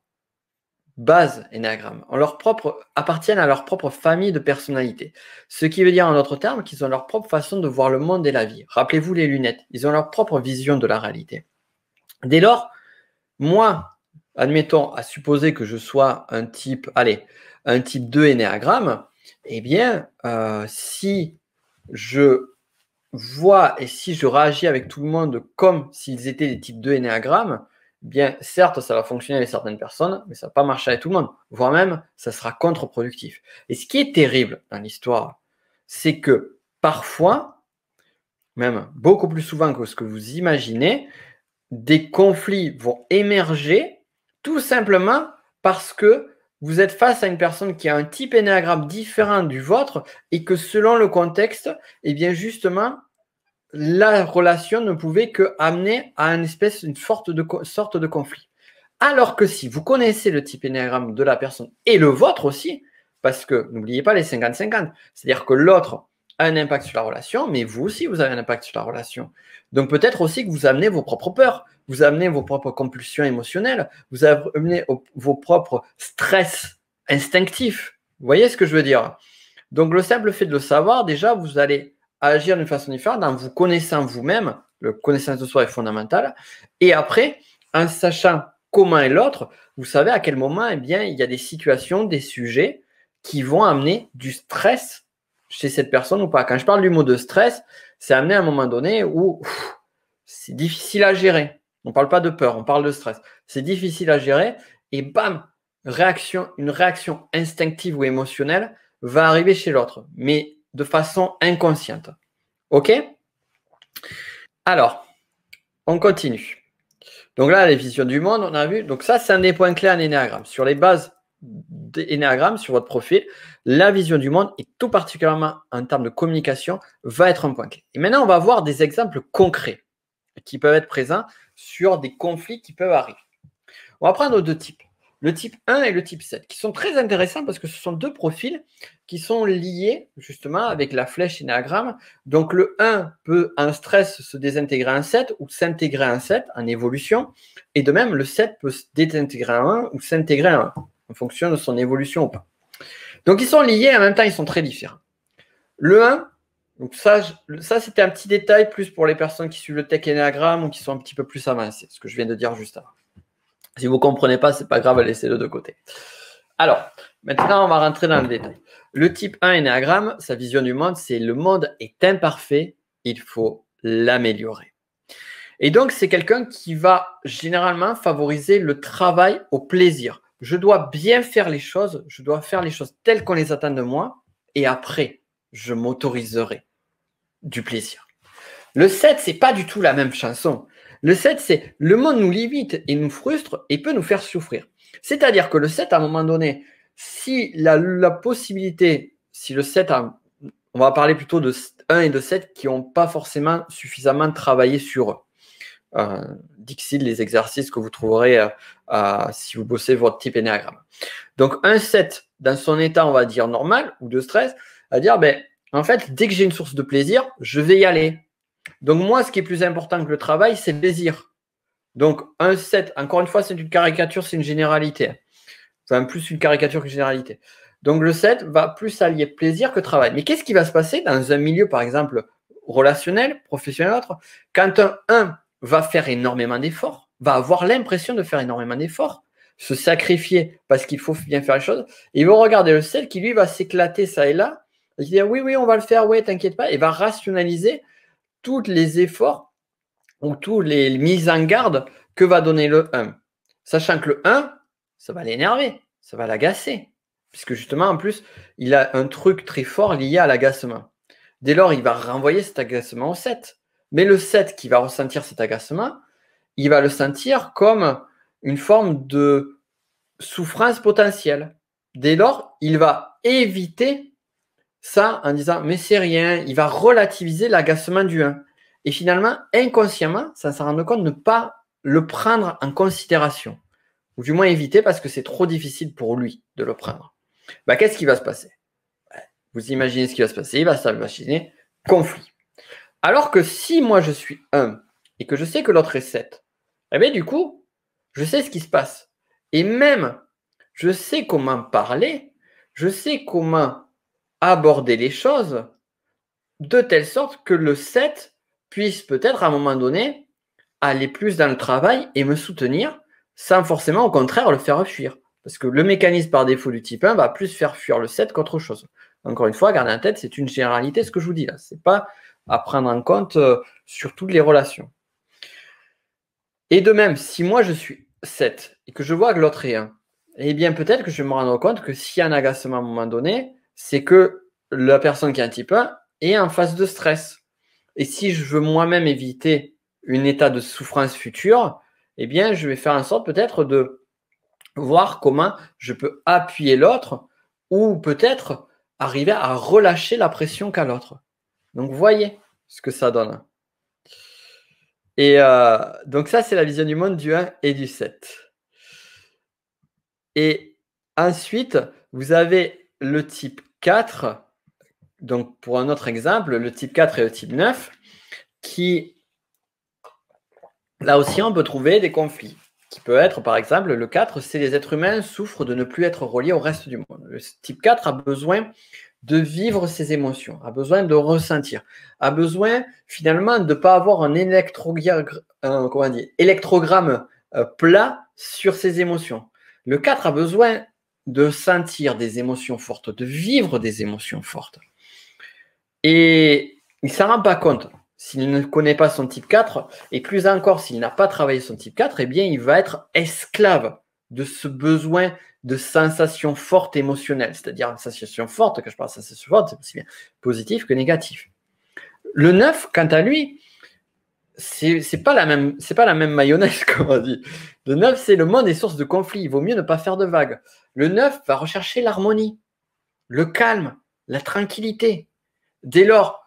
base énagramme, ont appartiennent à leur propre famille de personnalités. Ce qui veut dire en d'autres termes qu'ils ont leur propre façon de voir le monde et la vie. Rappelez-vous les lunettes, ils ont leur propre vision de la réalité. Dès lors, moi, admettons, à supposer que je sois un type, allez, un type 2 énéagramme, eh bien, euh, si je vois et si je réagis avec tout le monde comme s'ils étaient des types 2 énéagrammes, bien, certes, ça va fonctionner avec certaines personnes, mais ça ne va pas marcher avec tout le monde. Voire même, ça sera contre-productif. Et ce qui est terrible dans l'histoire, c'est que parfois, même beaucoup plus souvent que ce que vous imaginez, des conflits vont émerger tout simplement parce que vous êtes face à une personne qui a un type énéagramme différent du vôtre et que selon le contexte, eh bien justement, la relation ne pouvait que amener à une espèce, une sorte de, sorte de conflit. Alors que si vous connaissez le type énéagramme de la personne et le vôtre aussi, parce que n'oubliez pas les 50-50, c'est-à-dire que l'autre a un impact sur la relation, mais vous aussi, vous avez un impact sur la relation. Donc peut-être aussi que vous amenez vos propres peurs, vous amenez vos propres compulsions émotionnelles, vous amenez vos propres stress instinctifs. Vous voyez ce que je veux dire? Donc le simple fait de le savoir, déjà, vous allez agir d'une façon différente en vous connaissant vous-même. Le connaissance de soi est fondamentale. Et après, en sachant comment est l'autre, vous savez à quel moment eh bien, il y a des situations, des sujets qui vont amener du stress chez cette personne ou pas. Quand je parle du mot de stress, c'est amené à un moment donné où c'est difficile à gérer. On ne parle pas de peur, on parle de stress. C'est difficile à gérer et bam, réaction, une réaction instinctive ou émotionnelle va arriver chez l'autre. Mais de façon inconsciente. OK? Alors, on continue. Donc là, les visions du monde, on a vu. Donc ça, c'est un des points clés en énéagramme. Sur les bases d'énéagramme, sur votre profil, la vision du monde, et tout particulièrement en termes de communication, va être un point clé. Et maintenant, on va voir des exemples concrets qui peuvent être présents sur des conflits qui peuvent arriver. On va prendre deux types le type 1 et le type 7, qui sont très intéressants parce que ce sont deux profils qui sont liés justement avec la flèche énéagramme. Donc le 1 peut en stress se désintégrer en 7 ou s'intégrer en 7 en évolution. Et de même, le 7 peut se désintégrer en 1 ou s'intégrer en 1 en fonction de son évolution ou pas. Donc ils sont liés en même temps ils sont très différents. Le 1, donc ça, ça c'était un petit détail plus pour les personnes qui suivent le tech énéagramme ou qui sont un petit peu plus avancées, ce que je viens de dire juste avant. Si vous ne comprenez pas, c'est pas grave, laissez-le de côté. Alors, maintenant, on va rentrer dans le détail. Le type 1 énéagramme, sa vision du monde, c'est le monde est imparfait, il faut l'améliorer. Et donc, c'est quelqu'un qui va généralement favoriser le travail au plaisir. Je dois bien faire les choses, je dois faire les choses telles qu'on les attend de moi, et après, je m'autoriserai du plaisir. Le 7, c'est pas du tout la même chanson. Le 7, c'est le monde nous limite et nous frustre et peut nous faire souffrir. C'est-à-dire que le 7, à un moment donné, si la, possibilité, si le 7 a, on va parler plutôt de 1 et de 7 qui n'ont pas forcément suffisamment travaillé sur eux. Euh, les exercices que vous trouverez euh, si vous bossez votre type énéagramme. Donc, un 7 dans son état, on va dire normal ou de stress, à dire, ben, en fait, dès que j'ai une source de plaisir, je vais y aller. Donc moi, ce qui est plus important que le travail, c'est le désir. Donc un 7, encore une fois, c'est une caricature, c'est une généralité. Enfin, plus une caricature qu'une généralité. Donc le 7 va plus allier plaisir que travail. Mais qu'est-ce qui va se passer dans un milieu, par exemple, relationnel, professionnel, autre, quand un 1 va faire énormément d'efforts, va avoir l'impression de faire énormément d'efforts, se sacrifier parce qu'il faut bien faire les choses, et ils vont regarder le 7 qui lui va s'éclater ça et là, et dire oui, oui, on va le faire, oui, t'inquiète pas, et va rationaliser tous les efforts ou tous les mises en garde que va donner le 1 Sachant que le 1, ça va l'énerver, ça va l'agacer. Puisque justement, en plus, il a un truc très fort lié à l'agacement. Dès lors, il va renvoyer cet agacement au 7. Mais le 7 qui va ressentir cet agacement, il va le sentir comme une forme de souffrance potentielle. Dès lors, il va éviter ça en disant mais c'est rien, il va relativiser l'agacement du 1. Et finalement, inconsciemment, ça s'en rend compte ne pas le prendre en considération. Ou du moins éviter parce que c'est trop difficile pour lui de le prendre. Bah, Qu'est-ce qui va se passer? Vous imaginez ce qui va se passer, il va s'imaginer conflit. Alors que si moi je suis 1 et que je sais que l'autre est 7, eh bien du coup, je sais ce qui se passe. Et même, je sais comment parler, je sais comment aborder les choses de telle sorte que le 7 puisse peut-être à un moment donné aller plus dans le travail et me soutenir sans forcément au contraire le faire fuir. Parce que le mécanisme par défaut du type 1 va plus faire fuir le 7 qu'autre chose. Encore une fois, gardez en tête, c'est une généralité ce que je vous dis là. Ce n'est pas à prendre en compte euh, sur toutes les relations. Et de même, si moi je suis 7 et que je vois que l'autre est 1, eh bien peut-être que je vais me rendre compte que s'il y a un agacement à un moment donné, c'est que la personne qui est un type 1 est en phase de stress. Et si je veux moi-même éviter un état de souffrance future, eh bien, je vais faire en sorte peut-être de voir comment je peux appuyer l'autre ou peut-être arriver à relâcher la pression qu'a l'autre. Donc, voyez ce que ça donne. Et euh, donc, ça, c'est la vision du monde du 1 et du 7. Et ensuite, vous avez le type 4. Donc, pour un autre exemple, le type 4 et le type 9, qui, là aussi, on peut trouver des conflits. Qui peut être, par exemple, le 4, c'est les êtres humains souffrent de ne plus être reliés au reste du monde. Le type 4 a besoin de vivre ses émotions, a besoin de ressentir, a besoin finalement de ne pas avoir un, électrogramme euh, plat sur ses émotions. Le 4 a besoin de sentir des émotions fortes, de vivre des émotions fortes. Et il ne s'en rend pas compte. S'il ne connaît pas son type 4, et plus encore s'il n'a pas travaillé son type 4, eh bien il va être esclave de ce besoin de sensations fortes émotionnelles. C'est-à-dire une sensation forte, que je parle de sensation forte, c'est aussi bien positif que négatif. Le 9, quant à lui, c'est pas la même c'est pas la même mayonnaise [LAUGHS] comme on dit. Le 9 c'est le monde des sources de conflits. Il vaut mieux ne pas faire de vagues. Le 9 va rechercher l'harmonie, le calme, la tranquillité. Dès lors,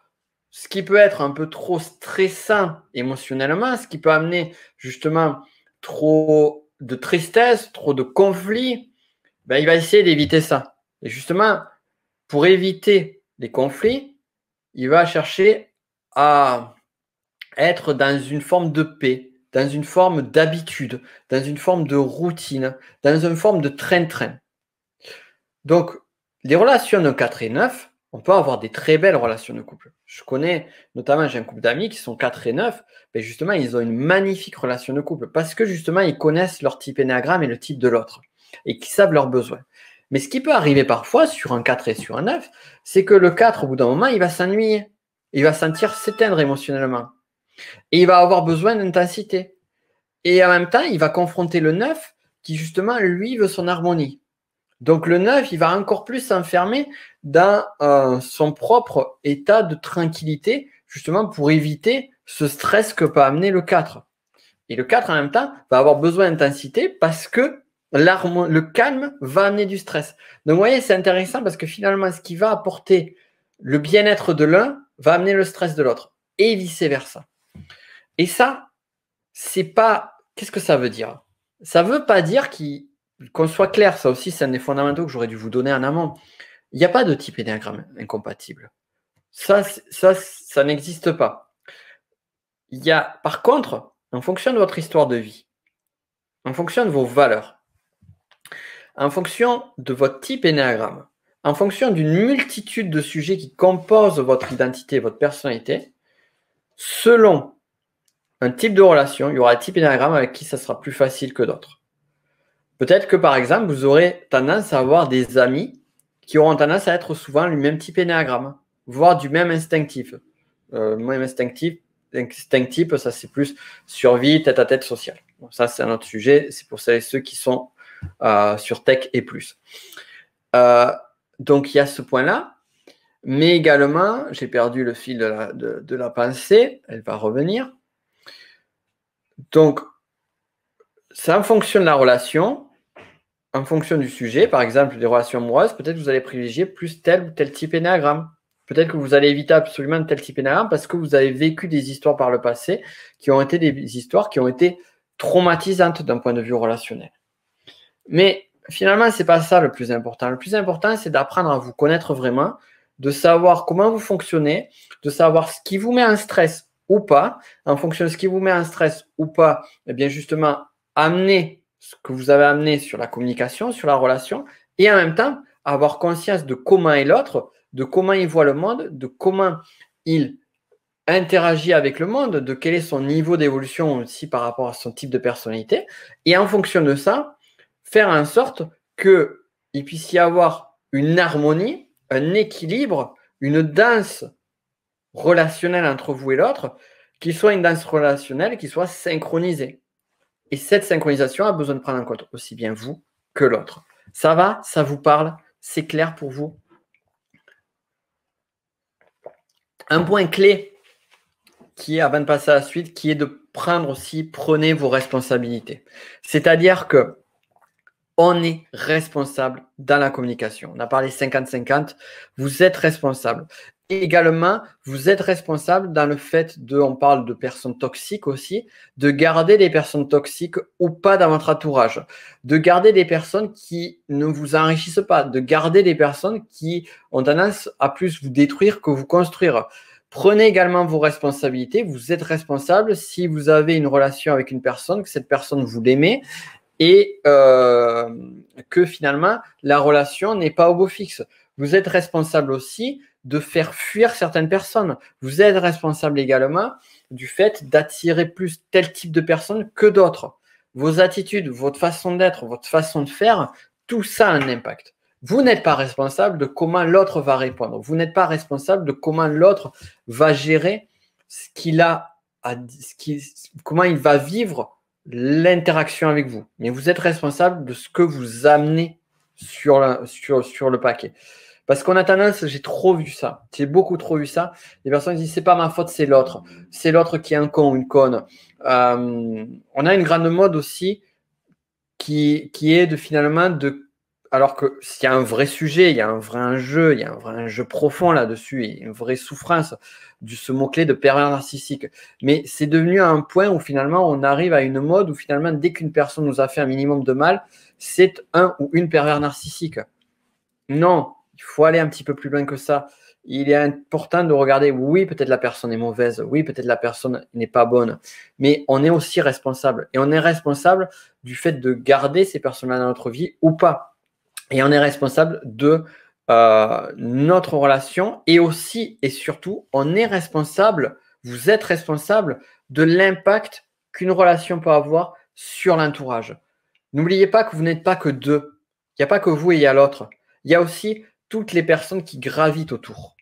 ce qui peut être un peu trop stressant émotionnellement, ce qui peut amener justement trop de tristesse, trop de conflits, ben, il va essayer d'éviter ça. Et justement, pour éviter les conflits, il va chercher à être dans une forme de paix, dans une forme d'habitude, dans une forme de routine, dans une forme de train-train. Donc, les relations de 4 et 9, on peut avoir des très belles relations de couple. Je connais, notamment, j'ai un couple d'amis qui sont 4 et 9, mais justement, ils ont une magnifique relation de couple parce que justement, ils connaissent leur type énagramme et le type de l'autre et qui savent leurs besoins. Mais ce qui peut arriver parfois sur un 4 et sur un 9, c'est que le 4, au bout d'un moment, il va s'ennuyer. Il va sentir s'éteindre émotionnellement. Et il va avoir besoin d'intensité. Et en même temps, il va confronter le 9 qui, justement, lui, veut son harmonie. Donc le 9, il va encore plus s'enfermer dans euh, son propre état de tranquillité, justement pour éviter ce stress que peut amener le 4. Et le 4, en même temps, va avoir besoin d'intensité parce que le calme va amener du stress. Donc vous voyez, c'est intéressant parce que finalement, ce qui va apporter le bien-être de l'un va amener le stress de l'autre et vice-versa. Et ça, c'est pas. Qu'est-ce que ça veut dire? Ça veut pas dire qu'on soit clair. Ça aussi, c'est un des fondamentaux que j'aurais dû vous donner en amont. Il n'y a pas de type énéagramme incompatible. Ça, ça, ça n'existe pas. Il y a, par contre, en fonction de votre histoire de vie, en fonction de vos valeurs, en fonction de votre type énéagramme, en fonction d'une multitude de sujets qui composent votre identité, votre personnalité, selon un type de relation, il y aura un type énagramme avec qui ça sera plus facile que d'autres. Peut-être que par exemple, vous aurez tendance à avoir des amis qui auront tendance à être souvent du même type énagramme, voire du même instinctif. Euh, même instinctif, instinctif, ça c'est plus survie, tête à tête sociale. ça, c'est un autre sujet. C'est pour ceux qui sont euh, sur tech et plus. Euh, donc, il y a ce point-là. Mais également, j'ai perdu le fil de la, pensée. Elle va revenir. Donc, ça en fonction de la relation, en fonction du sujet, par exemple des relations amoureuses, peut-être que vous allez privilégier plus tel ou tel type énéagramme. Peut-être que vous allez éviter absolument tel type énéagramme parce que vous avez vécu des histoires par le passé qui ont été des histoires qui ont été traumatisantes d'un point de vue relationnel. Mais finalement, ce n'est pas ça le plus important. Le plus important, c'est d'apprendre à vous connaître vraiment, de savoir comment vous fonctionnez, de savoir ce qui vous met en stress ou pas. En fonction de ce qui vous met en stress ou pas, eh bien justement, amener ce que vous avez amené sur la communication, sur la relation, et en même temps avoir conscience de comment est l'autre, de comment il voit le monde, de comment il interagit avec le monde, de quel est son niveau d'évolution aussi par rapport à son type de personnalité, et en fonction de ça, faire en sorte qu'il puisse y avoir une harmonie, un équilibre, une danse relationnelle entre vous et l'autre, qui soit une danse relationnelle qui soit synchronisée. Et cette synchronisation a besoin de prendre en compte aussi bien vous que l'autre. Ça va Ça vous parle C'est clair pour vous Un point clé qui est, avant de passer à la suite, qui est de prendre aussi, prenez vos responsabilités. C'est-à-dire que on est responsable dans la communication. On a parlé 50-50, vous êtes responsable également, vous êtes responsable dans le fait de, on parle de personnes toxiques aussi, de garder des personnes toxiques ou pas dans votre entourage, de garder des personnes qui ne vous enrichissent pas, de garder des personnes qui ont tendance à plus vous détruire que vous construire. Prenez également vos responsabilités. Vous êtes responsable si vous avez une relation avec une personne, que cette personne vous l'aimez et euh, que finalement la relation n'est pas au beau fixe. Vous êtes responsable aussi de faire fuir certaines personnes. Vous êtes responsable également du fait d'attirer plus tel type de personnes que d'autres. Vos attitudes, votre façon d'être, votre façon de faire, tout ça a un impact. Vous n'êtes pas responsable de comment l'autre va répondre. Vous n'êtes pas responsable de comment l'autre va gérer ce qu'il a, à, ce comment il va vivre l'interaction avec vous. Mais vous êtes responsable de ce que vous amenez sur, sur, sur le paquet. Parce qu'on a tendance, j'ai trop vu ça, j'ai beaucoup trop vu ça. Les personnes disent c'est pas ma faute, c'est l'autre, c'est l'autre qui est un con, une conne. Euh, on a une grande mode aussi qui, qui est de finalement de alors que s'il y a un vrai sujet, il y a un vrai enjeu, il y a un vrai enjeu profond là-dessus, et une vraie souffrance de ce mot-clé de pervers narcissique. Mais c'est devenu à un point où finalement on arrive à une mode où finalement dès qu'une personne nous a fait un minimum de mal, c'est un ou une pervers narcissique. Non, il faut aller un petit peu plus loin que ça. Il est important de regarder, oui, peut-être la personne est mauvaise, oui, peut-être la personne n'est pas bonne, mais on est aussi responsable. Et on est responsable du fait de garder ces personnes-là dans notre vie ou pas. Et on est responsable de euh, notre relation et aussi et surtout, on est responsable, vous êtes responsable de l'impact qu'une relation peut avoir sur l'entourage. N'oubliez pas que vous n'êtes pas que deux. Il n'y a pas que vous et il y a l'autre. Il y a aussi toutes les personnes qui gravitent autour.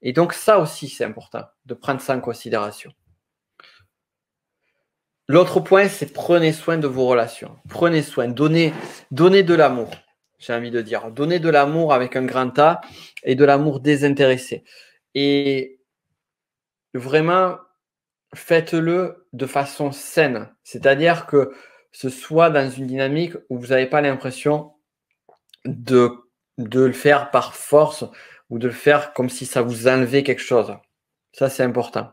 Et donc ça aussi, c'est important de prendre ça en considération. L'autre point, c'est prenez soin de vos relations. Prenez soin, donnez, donnez de l'amour, j'ai envie de dire. Donnez de l'amour avec un grand A et de l'amour désintéressé. Et vraiment, faites-le de façon saine. C'est-à-dire que ce soit dans une dynamique où vous n'avez pas l'impression de de le faire par force ou de le faire comme si ça vous enlevait quelque chose. Ça, c'est important.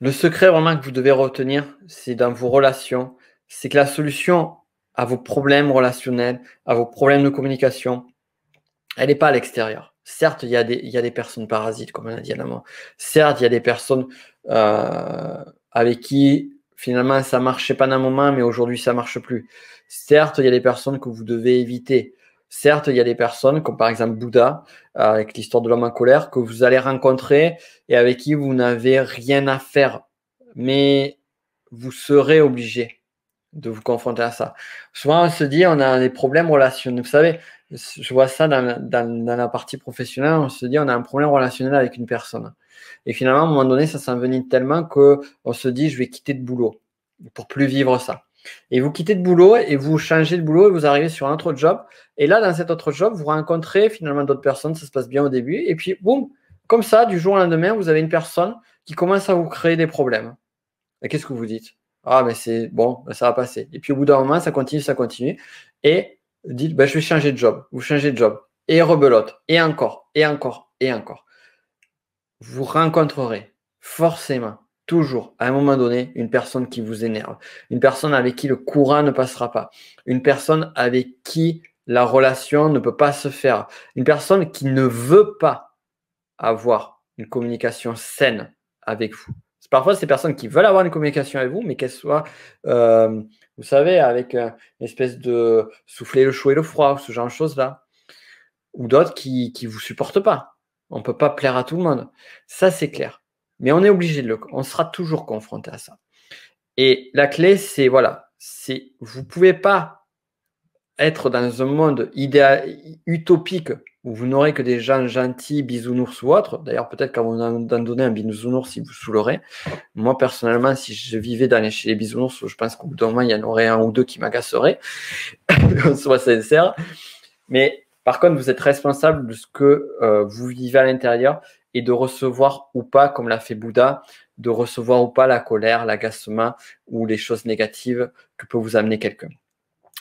Le secret vraiment que vous devez retenir, c'est dans vos relations, c'est que la solution à vos problèmes relationnels, à vos problèmes de communication, elle n'est pas à l'extérieur. Certes, il y, a des, il y, a des, personnes parasites, comme on a dit à l'avant. Certes, il y a des personnes euh, avec qui finalement ça marchait pas d'un moment, mais aujourd'hui ça marche plus. Certes, il y a des personnes que vous devez éviter. Certes, il y a des personnes, comme par exemple Bouddha, avec l'histoire de l'homme en colère, que vous allez rencontrer et avec qui vous n'avez rien à faire. Mais vous serez obligé de vous confronter à ça. Souvent, on se dit, on a des problèmes relationnels. Vous savez, je vois ça dans, la partie professionnelle, on se dit, on a un problème relationnel avec une personne. Et finalement, à un moment donné, ça s'envenime tellement qu'on se dit, je vais quitter de boulot pour plus vivre ça. Et vous quittez de boulot et vous changez de boulot et vous arrivez sur un autre job. Et là, dans cet autre job, vous rencontrez finalement d'autres personnes, ça se passe bien au début. Et puis, boum, comme ça, du jour au lendemain, vous avez une personne qui commence à vous créer des problèmes. Et qu'est-ce que vous dites? Ah, mais c'est bon, ben, ça va passer. Et puis au bout d'un moment, ça continue, ça continue. Et dites, ben, je vais changer de job. Vous changez de job. Et rebelote. Et encore, et encore, et encore. Vous rencontrerez forcément, toujours, à un moment donné, une personne qui vous énerve. Une personne avec qui le courant ne passera pas. Une personne avec qui la relation ne peut pas se faire. Une personne qui ne veut pas avoir une communication saine avec vous. Parfois, c'est personnes qui veulent avoir une communication avec vous, mais qu'elles soient, euh, vous savez, avec une espèce de souffler le chaud et le froid, ou ce genre de choses-là. Ou d'autres qui ne vous supportent pas. On ne peut pas plaire à tout le monde. Ça, c'est clair. Mais on est obligé de le. On sera toujours confronté à ça. Et la clé, c'est voilà, c'est vous pouvez pas être dans un monde idéal, utopique où vous n'aurez que des gens gentils, bisounours ou autres. D'ailleurs, peut-être qu'à vous en donner un bisounours, si vous saoulerez. Moi, personnellement, si je vivais dans les, chez les bisounours, je pense qu'au bout d'un moment, il y en aurait un ou deux qui m'agaceraient. [LAUGHS] Soit sincère. Mais par contre, vous êtes responsable de ce que euh, vous vivez à l'intérieur et de recevoir ou pas, comme l'a fait Bouddha, de recevoir ou pas la colère, l'agacement ou les choses négatives que peut vous amener quelqu'un.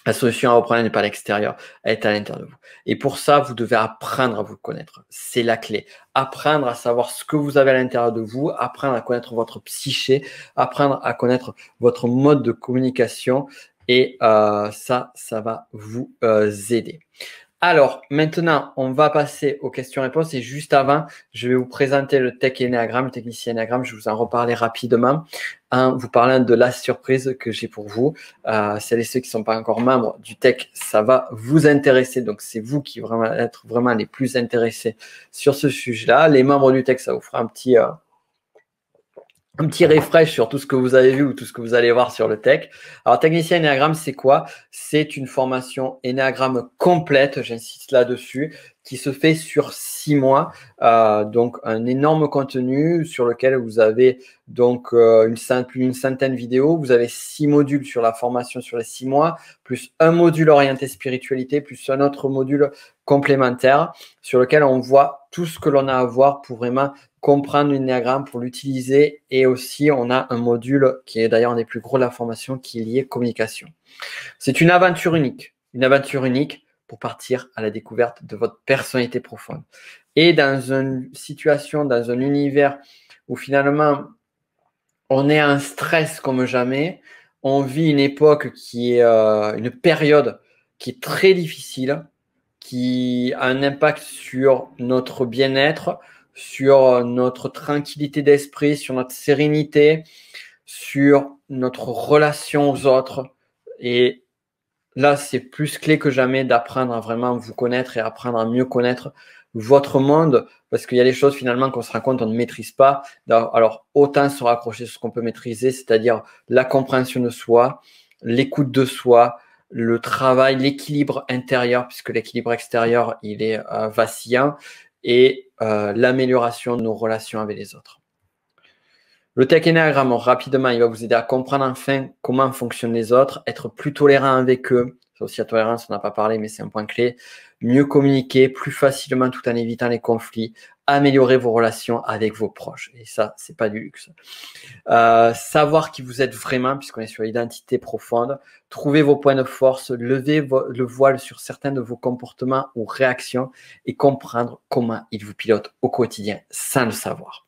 La solution à reprendre n'est pas à l'extérieur, elle est à l'intérieur de vous. Et pour ça, vous devez apprendre à vous connaître. C'est la clé. Apprendre à savoir ce que vous avez à l'intérieur de vous, apprendre à connaître votre psyché, apprendre à connaître votre mode de communication. Et euh, ça, ça va vous euh, aider. Alors, maintenant, on va passer aux questions-réponses. Et juste avant, je vais vous présenter le Tech Enneagram, le technicien Enneagram. Je vous en reparler rapidement en vous parlant de la surprise que j'ai pour vous. Euh, celles ceux qui ne sont pas encore membres du Tech, ça va vous intéresser. Donc, c'est vous qui vraiment être vraiment les plus intéressés sur ce sujet-là. Les membres du Tech, ça vous fera un petit, euh, un petit refresh sur tout ce que vous avez vu ou tout ce que vous allez voir sur le tech. Alors, technicien Enneagram, c'est quoi? C'est une formation Enneagram complète, j'insiste là-dessus, qui se fait sur six mois. Euh, donc, un énorme contenu sur lequel vous avez donc euh, une, plus d'une centaine de vidéos. Vous avez six modules sur la formation sur les six mois, plus un module orienté spiritualité, plus un autre module complémentaire sur lequel on voit tout ce que l'on a à voir pour vraiment comprendre l'énéagramme, pour l'utiliser. Et aussi, on a un module qui est d'ailleurs un des plus gros de la formation qui est lié communication. C'est une aventure unique, une aventure unique partir à la découverte de votre personnalité profonde. Et dans une situation, dans un univers où finalement on est en stress comme jamais, on vit une époque qui est euh, une période qui est très difficile, qui a un impact sur notre bien-être, sur notre tranquillité d'esprit, sur notre sérénité, sur notre relation aux autres. Et là, c'est plus clé que jamais d'apprendre à vraiment vous connaître et apprendre à mieux connaître votre monde, parce qu'il y a des choses finalement qu'on se rend compte on ne maîtrise pas. Alors, autant se raccrocher sur ce qu'on peut maîtriser, c'est-à-dire la compréhension de soi, l'écoute de soi, le travail, l'équilibre intérieur, puisque l'équilibre extérieur, il est euh, vacillant, et euh, l'amélioration de nos relations avec les autres. Le Tech Enneagram, rapidement, il va vous aider à comprendre enfin comment fonctionnent les autres, être plus tolérant avec eux. Ça aussi, la tolérance, on n'a pas parlé, mais c'est un point clé. Mieux communiquer plus facilement tout en évitant les conflits, améliorer vos relations avec vos proches. Et ça, c'est pas du luxe. Euh, savoir qui vous êtes vraiment, puisqu'on est sur l'identité profonde. Trouver vos points de force, lever le voile sur certains de vos comportements ou réactions et comprendre comment ils vous pilotent au quotidien sans le savoir.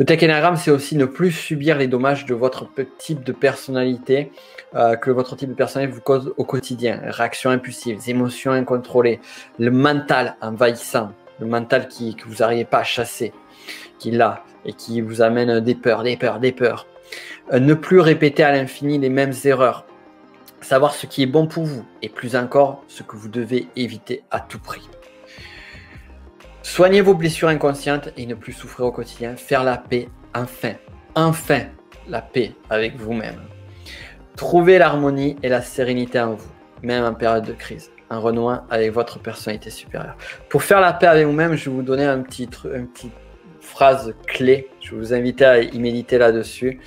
Le Enneagram, c'est aussi ne plus subir les dommages de votre type de personnalité euh, que votre type de personnalité vous cause au quotidien. Réactions impulsives, émotions incontrôlées, le mental envahissant, le mental qui, que vous n'arrivez pas à chasser, qui l'a et qui vous amène des peurs, des peurs, des peurs. Euh, ne plus répéter à l'infini les mêmes erreurs. Savoir ce qui est bon pour vous et plus encore ce que vous devez éviter à tout prix. Soignez vos blessures inconscientes et ne plus souffrir au quotidien. Faire la paix, enfin, enfin, la paix avec vous-même. Trouvez l'harmonie et la sérénité en vous, même en période de crise. Un renouant avec votre personnalité supérieure. Pour faire la paix avec vous-même, je vais vous donner un petit, une petite phrase clé. Je vais vous inviter à y méditer là-dessus.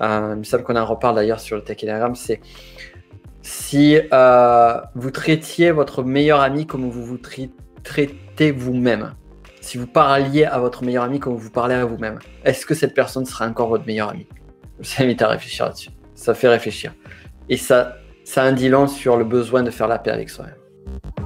Euh, il me semble qu'on en reparle d'ailleurs sur le Tech C'est si euh, vous traitiez votre meilleur ami comme vous vous traitez vous-même. Si vous parliez à votre meilleur ami comme vous parlez à vous-même, est-ce que cette personne sera encore votre meilleur ami? Vous invite à réfléchir là-dessus. Ça fait réfléchir. Et ça, ça dit long sur le besoin de faire la paix avec soi-même.